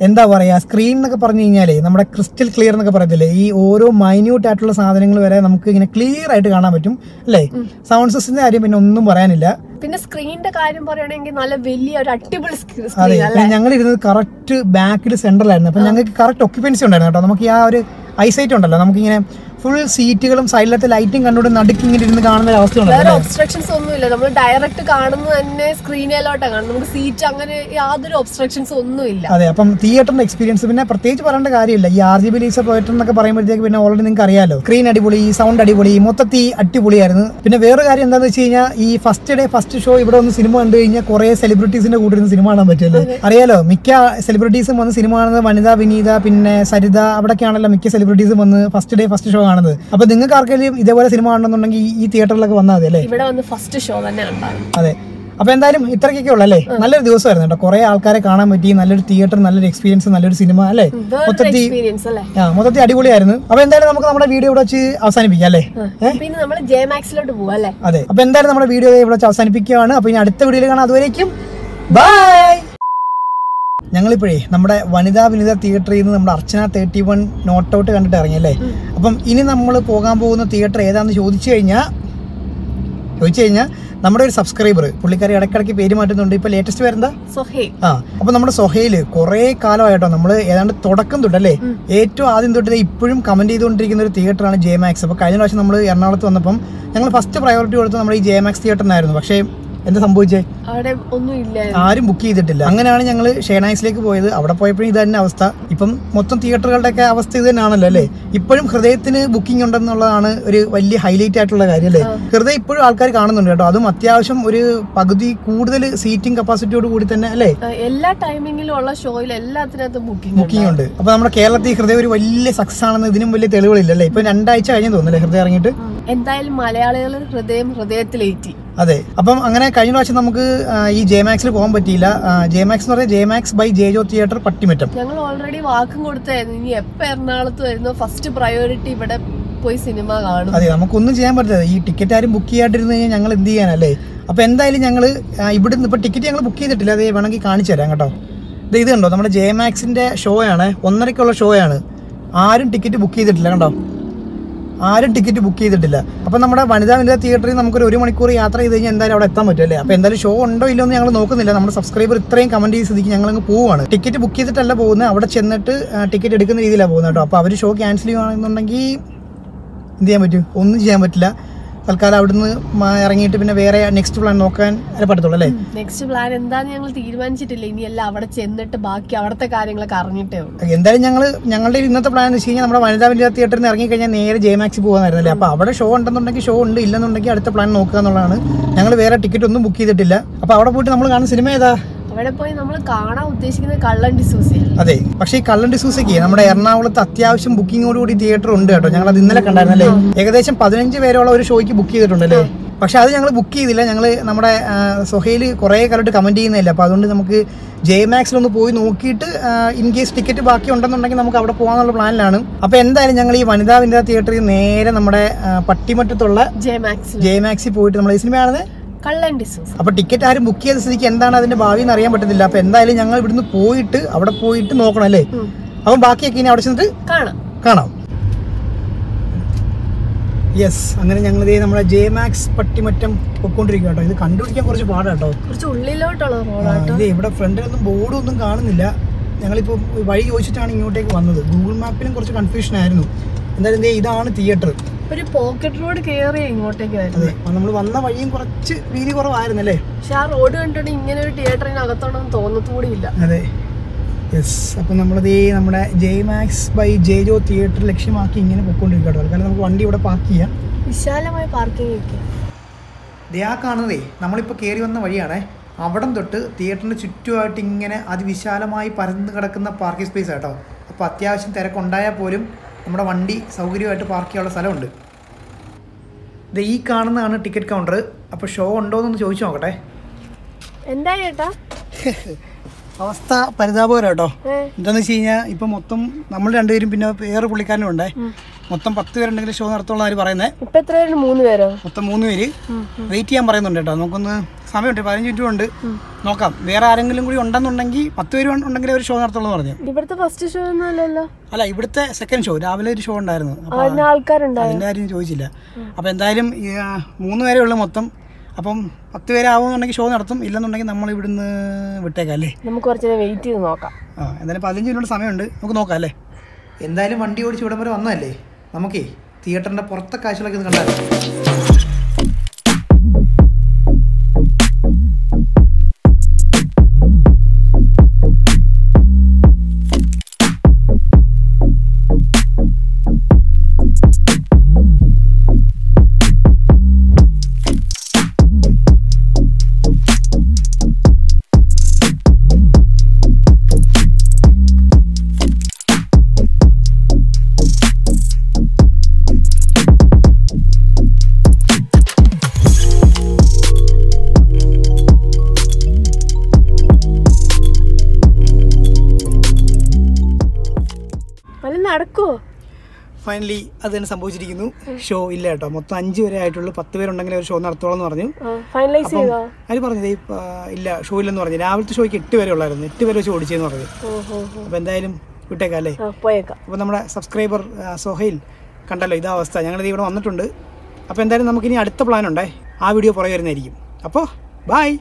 എന്താ പറയുക സ്ക്രീൻ എന്നൊക്കെ പറഞ്ഞു കഴിഞ്ഞാലേ നമ്മുടെ ക്രിസ്റ്റൽ ക്ലിയർ എന്നൊക്കെ പറയത്തില്ലേ ഈ ഓരോ മൈന്യൂട്ട് ആയിട്ടുള്ള സാധനങ്ങൾ വരെ നമുക്ക് ഇങ്ങനെ ക്ലിയർ ആയിട്ട് കാണാൻ പറ്റും അല്ലേ? സൗണ്ട് സിസ്റ്റത്തിന്റെ കാര്യം പിന്നെ ഒന്നും പറയാനില്ല. പിന്നെ സ്ക്രീനിന്റെ കാര്യം പറയുകയാണെങ്കിൽ നല്ല വലിയ ഒരു അടിപൊളി അതെ ഞങ്ങൾ ഇരുന്നത് കറക്റ്റ് ബാക്കിൽ സെന്ററിലായിരുന്നു അപ്പൊ ഞങ്ങൾക്ക് കറക്റ്റ് ഒക്യുപ്പൻസി ഉണ്ടായിരുന്നു കേട്ടോ. നമുക്ക് ആ ഒരു ഐസൈറ്റ് ഉണ്ടല്ലോ. നമുക്കിങ്ങനെ ഫുൾ സീറ്റുകളും സൈഡിലത്തെ ലൈറ്റും കണ്ടുകൊണ്ട് നടുക്ക് ഇങ്ങനെ ഇരുന്ന് കാണുന്ന ഒരു അവസ്ഥ വേറെ ഒബ്സ്ട്രക്ഷൻസ് ഒന്നുമില്ല. നമ്മൾ ഡയറക്റ്റ് കാണുന്ന തന്നെ സ്ക്രീനിലോട്ടാണ് കാണുന്നത്. നമുക്ക് സീറ്റ് അങ്ങനെ യാതൊരു ഒബ്സ്ട്രക്ഷൻസ് ഒന്നുമില്ല. അതെ അപ്പം തിയേറ്ററിന്റെ എക്സ്പീരിയൻസ് പിന്നെ പ്രത്യേകിച്ച് പറയേണ്ട കാര്യമില്ല. ഈ R G B laser projector എന്നൊക്കെ പറയുമ്പോഴത്തേക്ക് പിന്നെ ഓൾറെഡി നിങ്ങൾക്ക് അറിയാലോ. സ്ക്രീൻ അടിപൊളി സൗണ്ട് അടിപൊളി മൊത്തത്തിൽ അടിപൊളിയായിരുന്നു. പിന്നെ വേറെ കാര്യം എന്താണെന്ന് വെച്ച് കഴിഞ്ഞാൽ ഈ ഫസ്റ്റ് ഡേ ഫസ്റ്റ് ഷോ ഇവിടെ ഒന്ന് സിനിമ കണ്ടു കഴിഞ്ഞാൽ കുറെ സെലിബ്രിറ്റീസിന്റെ കൂടെ ഇരുന്ന് സിനിമ കാണാൻ പറ്റുമല്ലോ? അറിയാലോ മിക്ക സെലിബ്രിറ്റീസും വന്ന് സിനിമ കാണുന്നത് വനിത വിനീത പിന്നെ സരിത അവിടെയൊക്കെയാണല്ലോ മിക്ക സെലിബ്രിറ്റീസും വന്ന് ഫസ്റ്റ് ഡേ ഫസ്റ്റ് ഷോ കാണുന്നത്. അപ്പൊ നിങ്ങൾക്ക് ആർക്കെങ്കിലും ഇതേപോലെ സിനിമ കാണണമെന്നുണ്ടെങ്കിൽ ഈ- തിയേറ്ററിലൊക്കെ വന്നാൽ മതി അല്ലേ? ഇവിടെ വന്ന് ഫസ്റ്റ് ഷോ തന്നെ അതെ. അപ്പൊ എന്തായാലും ഇത്രയ്ക്കൊക്കെ ഉള്ളു അല്ലേ? നല്ലൊരു ദിവസമായിരുന്നു കേട്ടോ. കുറെ ആൾക്കാരെ കാണാൻ പറ്റി നല്ലൊരു തിയേറ്റർ നല്ലൊരു എക്സ്പീരിയൻസ് നല്ലൊരു സിനിമ അല്ലേ? മൊത്തത്തിൽ ആ മൊത്തത്തിൽ അടിപൊളിയായിരുന്നു. അപ്പൊ എന്തായാലും നമുക്ക് നമ്മുടെ വീഡിയോ ഇവിടെ വെച്ച് അവസാനിപ്പിക്കാം അല്ലേ? പിന്നെ നമ്മൾ ജെ മാക്സിലോട്ട് പോവാ അല്ലേ? അതെ. അപ്പൊ എന്തായാലും നമ്മുടെ വീഡിയോ ഇവിടെ വെച്ച് അവസാനിപ്പിക്കുകയാണ്. അപ്പൊ ഇനി അടുത്ത വീഡിയോയിൽ കാണാം. അതുവരേക്കും ബൈ! ഞങ്ങളിപ്പോഴേ നമ്മുടെ വനിതാ വിനിത തിയേറ്ററിൽ നിന്ന് നമ്മുടെ Archana thirty one not out കണ്ടിട്ട് ഇറങ്ങിയല്ലേ? അപ്പം ഇനി നമ്മൾ പോകാൻ പോകുന്ന തിയേറ്റർ ഏതാണെന്ന് ചോദിച്ചു കഴിഞ്ഞാൽ ചോദിച്ചു കഴിഞ്ഞാൽ നമ്മുടെ ഒരു സബ്സ്ക്രൈബർ പുള്ളിക്കാരി ഇടയ്ക്കിടയ്ക്ക് പേര് മാറ്റുന്നുണ്ട്. ഇപ്പൊ ലേറ്റസ്റ്റ് സൊഹേ ആ അപ്പൊ നമ്മുടെ സൊഹയിൽ കുറേ കാലമായിട്ടോ നമ്മൾ ഏതാണ്ട് തുടക്കം തൊട്ടല്ലേ? ഏറ്റവും ആദ്യം തൊട്ട് ഇപ്പോഴും കമന്റ് ചെയ്തുകൊണ്ടിരിക്കുന്ന ഒരു തിയേറ്ററാണ് ജെ മാക്സ് അപ്പോൾ കഴിഞ്ഞ പ്രാവശ്യം നമ്മൾ എറണാകുളത്ത് വന്നപ്പം ഞങ്ങൾ ഫസ്റ്റ് പ്രയോറിറ്റി കൊടുത്ത് നമ്മുടെ ഈ ജെ മാക്സ് തിയേറ്ററിനായിരുന്നു പക്ഷേ എന്താ സംഭവിച്ചേ? അവിടെ ഒന്നും ഇല്ല ആരും ബുക്ക് ചെയ്തിട്ടില്ല. അങ്ങനെയാണ് ഞങ്ങൾ ഷേനായിസിലേക്ക് പോയത്. അവിടെ പോയപ്പോഴും ഇത് തന്നെ അവസ്ഥ. ഇപ്പം മൊത്തം തിയേറ്ററുകളുടെ ഒക്കെ അവസ്ഥ ഇത് തന്നെയാണല്ലോ അല്ലേ? ഇപ്പോഴും ഹൃദയത്തിന് ബുക്കിംഗ് ഉണ്ടെന്നുള്ളതാണ് ഒരു വലിയ ഹൈലൈറ്റ് ആയിട്ടുള്ള കാര്യം അല്ലേ? ഹൃദയം ഇപ്പോഴും ആൾക്കാർ കാണുന്നുണ്ട് കേട്ടോ. അതും അത്യാവശ്യം ഒരു പകുതി കൂടുതൽ സീറ്റിംഗ് കപ്പാസിറ്റിയോട് കൂടി തന്നെ അല്ലേ? എല്ലാ ടൈമിങ്ങിലും ഉള്ള ഷോയിൽ എല്ലാത്തിനകത്തും ബുക്കിംഗ് ബുക്കിംഗ് ഉണ്ട്. അപ്പൊ നമ്മുടെ കേരളത്തിൽ ഹൃദയം ഒരു വലിയ സക്സസ് ആണെന്ന് ഇതിനും വലിയ തെളിവുകളില്ല അല്ലേ? ഇപ്പൊ രണ്ടാഴ്ച കഴിഞ്ഞു തോന്നുന്നല്ലേ ഹൃദയം ഇറങ്ങിയിട്ട്? എന്തായാലും മലയാളികൾ ഹൃദയം ഹൃദയത്തിലേറ്റി. അതെ. അപ്പം അങ്ങനെ കഴിഞ്ഞ പ്രാവശ്യം നമുക്ക് ഈ ജെ മാക്സിൽ പോകാൻ പറ്റിയില്ല. ജെ മാക്സ് എന്ന് പറഞ്ഞാൽ J Max by J Jo theatre Pattimattam ഞങ്ങൾ ഓൾറെഡി വാക്കും കൊടുത്തായിരുന്നു. ഇനി എപ്പോ എറണാകുളത്ത് വരുന്നു ഫസ്റ്റ് പ്രയോറിറ്റി ഇവിടെ പോയി സിനിമ കാണും. അതെ നമുക്കൊന്നും ചെയ്യാൻ പറ്റില്ല ഈ ടിക്കറ്റ് ആരും ബുക്ക് ചെയ്യാണ്ടിരുന്നു കഴിഞ്ഞാൽ ഞങ്ങൾ എന്ത് ചെയ്യാനല്ലേ? അപ്പൊ എന്തായാലും ഞങ്ങൾ ഇവിടുന്ന് ഇപ്പൊ ടിക്കറ്റ് ഞങ്ങൾ ബുക്ക് ചെയ്തിട്ടില്ല. അത് വേണമെങ്കിൽ കാണിച്ചു തരാം കേട്ടോ. ഇത് ഇത് കണ്ടോ? നമ്മുടെ ജെ മാക്സിന്റെ ഷോ ആണ്. ഒന്നരക്കുള്ള ഷോ ആണ്. ആരും ടിക്കറ്റ് ബുക്ക് ചെയ്തിട്ടില്ല കണ്ടോ? ആരും ടിക്കറ്റ് ബുക്ക് ചെയ്തിട്ടില്ല. അപ്പൊ നമ്മുടെ വനിതാ വനിതാ തിയേറ്ററിൽ നമുക്കൊരു ഒരു മണിക്കൂർ യാത്ര ചെയ്ത് കഴിഞ്ഞാൽ എന്തായാലും അവിടെ എത്താൻ പറ്റും അല്ലേ? അപ്പൊ എന്തായാലും ഷോ ഉണ്ടോ ഇല്ലോ എന്ന് ഞങ്ങൾ നോക്കുന്നില്ല. നമ്മുടെ സബ്സ്ക്രൈബർ ഇത്രയും കമന്റ് ചെയ്ത് സ്ഥിതിക്ക് ഞങ്ങൾ അങ്ങ് പോവുകയാണ് ടിക്കറ്റ് ബുക്ക് ചെയ്തിട്ടല്ല പോകുന്നത്. അവിടെ ചെന്നിട്ട് ടിക്കറ്റ് എടുക്കുന്ന രീതിയിലാണ് പോകുന്നത് കേട്ടോ. അപ്പോൾ അവർ ഷോ ക്യാൻസൽ ചെയ്യുകയാണെന്നുണ്ടെങ്കിൽ എന്ത് ചെയ്യാൻ പറ്റും? ഒന്നും ചെയ്യാൻ പറ്റില്ല. തൽക്കാലം അവിടുന്ന് നിന്ന് ഇറങ്ങിയിട്ട് പിന്നെ വേറെ നെക്സ്റ്റ് പ്ലാൻ നോക്കാൻ പറ്റത്തുള്ളൂ അല്ലേ? നെക്സ്റ്റ് പ്ലാൻ എന്താന്ന് ഞങ്ങൾ തീരുമാനിച്ചിട്ടില്ല. ഇനിയെല്ലാം അവിടെ ചെന്നിട്ട് ബാക്കി അവിടുത്തെ കാര്യങ്ങളൊക്കെ അറിഞ്ഞിട്ടേ ഉള്ളൂ. എന്തായാലും ഞങ്ങൾ ഞങ്ങളുടെ ഇന്നത്തെ പ്ലാൻ എന്ന് വെച്ച് കഴിഞ്ഞാൽ നമ്മുടെ വനിതാ വനിതാ തിയേറ്ററിൽ നിന്ന് ഇറങ്ങി കഴിഞ്ഞാൽ നേരെ ജയമാക്സി പോകാനായിരുന്നല്ലേ? അപ്പോൾ അവിടെ ഷോ ഉണ്ടെന്നുണ്ടെങ്കിൽ ഷോ ഉണ്ട്. ഇല്ലെന്നുണ്ടെങ്കിൽ അടുത്ത പ്ലാൻ നോക്കുക എന്നുള്ളതാണ്. ഞങ്ങൾ വേറെ ടിക്കറ്റ് ഒന്നും ബുക്ക് ചെയ്തിട്ടില്ല. അപ്പോൾ അവിടെ പോയിട്ട് നമ്മൾ കാണുന്ന സിനിമ ഏതാ? അവിടെ പോയി നമ്മൾ കാണാൻ ഉദ്ദേശിക്കുന്നത് കള്ളൻ ഡിസൂസിയാണ്. അതെ പക്ഷേ ഈ കള്ളൻ ഡിസൂസയ്ക്ക് നമ്മുടെ എറണാകുളത്ത് അത്യാവശ്യം ബുക്കിങ്ങോട് കൂടി തിയേറ്റർ ഉണ്ട് കേട്ടോ ഞങ്ങൾ അത് ഇന്നലെ കണ്ടായിരുന്നല്ലേ ഏകദേശം പതിനഞ്ച് പേരോളം ഒരു ഷോയ്ക്ക് ബുക്ക് ചെയ്തിട്ടുണ്ട് അല്ലേ? പക്ഷെ അത് ഞങ്ങൾ ബുക്ക് ചെയ്തില്ല. ഞങ്ങൾ നമ്മുടെ സൊഹയിൽ കുറേ കാലമായിട്ട് കമന്റ് ചെയ്യുന്നില്ല. അപ്പോൾ അതുകൊണ്ട് നമുക്ക് ജെ മാക്സിലൊന്ന് പോയി നോക്കിയിട്ട് ഇൻ കേസ് ടിക്കറ്റ് ബാക്കി ഉണ്ടെന്നുണ്ടെങ്കിൽ നമുക്ക് അവിടെ പോകാന്നുള്ള പ്ലാനിലാണ്. അപ്പോൾ എന്തായാലും ഞങ്ങൾ ഈ വനിതാ വനിതാ തിയേറ്ററിൽ നേരെ നമ്മുടെ പട്ടിമറ്റത്തുള്ള ജെ മാക്സിൽ ജെ മാക്സിൽ പോയിട്ട് നമ്മൾ ഈ സിനിമയാണത്. കള്ളൻ ഡിസൂസ് അപ്പൊ ടിക്കറ്റ് ആരും ബുക്ക് ചെയ്ത സ്ഥിതിക്ക് എന്താണ് അതിന്റെ ഭാവി എന്ന് അറിയാൻ പറ്റുന്നില്ല. അപ്പൊ എന്തായാലും ഞങ്ങൾ ഇവിടുന്ന് പോയിട്ട് അവിടെ പോയിട്ട് നോക്കണം അല്ലേ? അപ്പം ബാക്കിയൊക്കെ ഇനി അവിടെ ചെന്നിട്ട് കാണാം. കാണാം. യെസ് അങ്ങനെ ഞങ്ങൾ ഇതേ നമ്മുടെ ജെ മാക്സ് പട്ടിമറ്റം പൊക്കോണ്ടിരിക്കുക കേട്ടോ ഇത് കണ്ടുപിടിക്കാൻ കുറച്ച് പാടാട്ടോ കുറച്ച് ഉള്ളിലോട്ടുള്ള ഇവിടെ ഫ്രണ്ടിലൊന്നും ബോർഡൊന്നും കാണുന്നില്ല. ഞങ്ങളിപ്പോൾ വഴി ചോദിച്ചിട്ടാണ് ഇങ്ങോട്ടേക്ക് വന്നത്. ഗൂഗിൾ മാപ്പിലും കുറച്ച് കൺഫ്യൂഷൻ ആയിരുന്നു. എന്തായാലും ഇതാണ് തിയേറ്റർ ഒരു പോക്കറ്റ് റോഡ് കയറി ഇങ്ങോട്ടേക്ക് വരുന്നത് അതെ. നമ്മൾ വന്ന വഴിയും കുറച്ച് വീതി കുറവായിരുന്നല്ലേ? പക്ഷെ ആ റോഡ് കണ്ടിട്ട് ഇങ്ങനെ ഒരു തിയേറ്ററിനകത്തോടൊന്നും തോന്നത്തുകൂടിയില്ല അതെ. യെസ് അപ്പം നമ്മളത് നമ്മുടെ J Max by J Jo theatre ലക്ഷ്യമാക്കി ഇങ്ങനെ പൊയ്ക്കൊണ്ടിരിക്കുക കേട്ടോ. കാരണം നമുക്ക് വണ്ടി ഇവിടെ പാർക്ക് ചെയ്യാം. വിശാലമായ പാർക്കിംഗ് ഒക്കെ. ദേ ആ കാണുന്നതേ നമ്മളിപ്പോൾ കയറി വന്ന വഴിയാണേ. അവിടം തൊട്ട് തിയേറ്ററിന് ചുറ്റുമായിട്ട് ഇങ്ങനെ അതിവിശാലമായി പരന്ന് കിടക്കുന്ന പാർക്കിംഗ് സ്പേസ് കേട്ടോ. അപ്പോൾ അത്യാവശ്യം തിരക്കുണ്ടായാൽ പോലും നമ്മുടെ വണ്ടി സൗകര്യമായിട്ട് പാർക്ക് ചെയ്യാനുള്ള സ്ഥലമുണ്ട്. ഇത് ഈ കാണുന്നതാണ് ടിക്കറ്റ് കൗണ്ടർ. അപ്പോൾ ഷോ ഉണ്ടോ എന്ന് ചോദിച്ചു നോക്കട്ടെ. എന്താ ചേട്ടാ (laughs) അവസ്ഥ പരിതാപകരം കേട്ടോ. എന്താന്ന് വെച്ച് കഴിഞ്ഞാൽ ഇപ്പം മൊത്തം നമ്മൾ രണ്ടുപേരും പിന്നെ വേറെ പുള്ളിക്കാരനും ഉണ്ടേ. മൊത്തം പത്ത് പേരുണ്ടെങ്കിലും ഷോ നടത്തുള്ള ആര് പറയുന്നത് പേരോ? മൊത്തം മൂന്ന് പേര്. വെയിറ്റ് ചെയ്യാൻ പറയുന്നുണ്ട് കേട്ടോ. നമുക്കൊന്ന് സമയമുണ്ട് പതിനഞ്ച് മിനിറ്റ് ഉണ്ട്. നോക്കാം. വേറെ ആരെങ്കിലും കൂടി ഉണ്ടെന്നുണ്ടെങ്കിൽ പത്ത് പേര് ഉണ്ടെങ്കിൽ അവർ ഷോ നടത്തുള്ളൂ പറഞ്ഞു. ഇവിടുത്തെ ഫസ്റ്റ് ഷോ ഒന്നും അല്ലല്ലോ? അല്ല ഇവിടുത്തെ സെക്കൻഡ് ഷോ രാവിലെ ഒരു ഷോ ഉണ്ടായിരുന്നു. അതിന്റെ കാര്യം ചോദിച്ചില്ല. അപ്പൊ എന്തായാലും മൂന്ന് പേരേ ഉള്ളു മൊത്തം. അപ്പം പത്ത് പേരാവുന്നുണ്ടെങ്കിൽ ഷോ നടത്തും. ഇല്ലെന്നുണ്ടെങ്കിൽ നമ്മൾ ഇവിടുന്ന് വിട്ടേക്കാം അല്ലേ? നമുക്ക് കുറച്ച് വെയിറ്റ് ചെയ്ത് നോക്കാം. ആ എന്തായാലും പതിനഞ്ച് മിനിറ്റ് സമയമുണ്ട്. നമുക്ക് നോക്കാം അല്ലേ? എന്തായാലും വണ്ടി ഓടിച്ച് ഇവിടം വരെ വന്നതല്ലേ? നമുക്കേ തിയേറ്ററിന്റെ പുറത്തെ കാഴ്ചകളൊക്കെ ഒന്ന് കണ്ടാലോ? ഫൈനലി അത് തന്നെ സംഭവിച്ചിരിക്കുന്നു. ഷോ ഇല്ല കേട്ടോ. മൊത്തം അഞ്ച് വരെ ആയിട്ടുള്ളൂ. പത്ത് പേരുണ്ടെങ്കിൽ ഒരു ഷോ നടത്തോളം എന്ന് പറഞ്ഞു. ഫൈനലൈസ് ചെയ്തോ? അതിന് പറഞ്ഞത് ഇല്ല ഷോ ഇല്ലെന്ന് പറഞ്ഞു. രാവിലത്തെ ഷോയ്ക്ക് എട്ട് വരെ ഉള്ളായിരുന്നു. എട്ട് വരെ വെച്ച് ഓടിച്ചെന്ന് പറഞ്ഞു. ഓഹോ അപ്പോൾ എന്തായാലും വിട്ടേക്കാം അല്ലേ? അപ്പൊ നമ്മുടെ സബ്സ്ക്രൈബർ സൊഹൈൽ കണ്ടല്ലോ ഇതാ അവസ്ഥ. ഞങ്ങളിത് ഇവിടെ വന്നിട്ടുണ്ട്. അപ്പോൾ എന്തായാലും നമുക്കിനി അടുത്ത പ്ലാൻ ഉണ്ടേ. ആ വീഡിയോ പുറകെ വരുന്നതായിരിക്കും. അപ്പോൾ ബായ്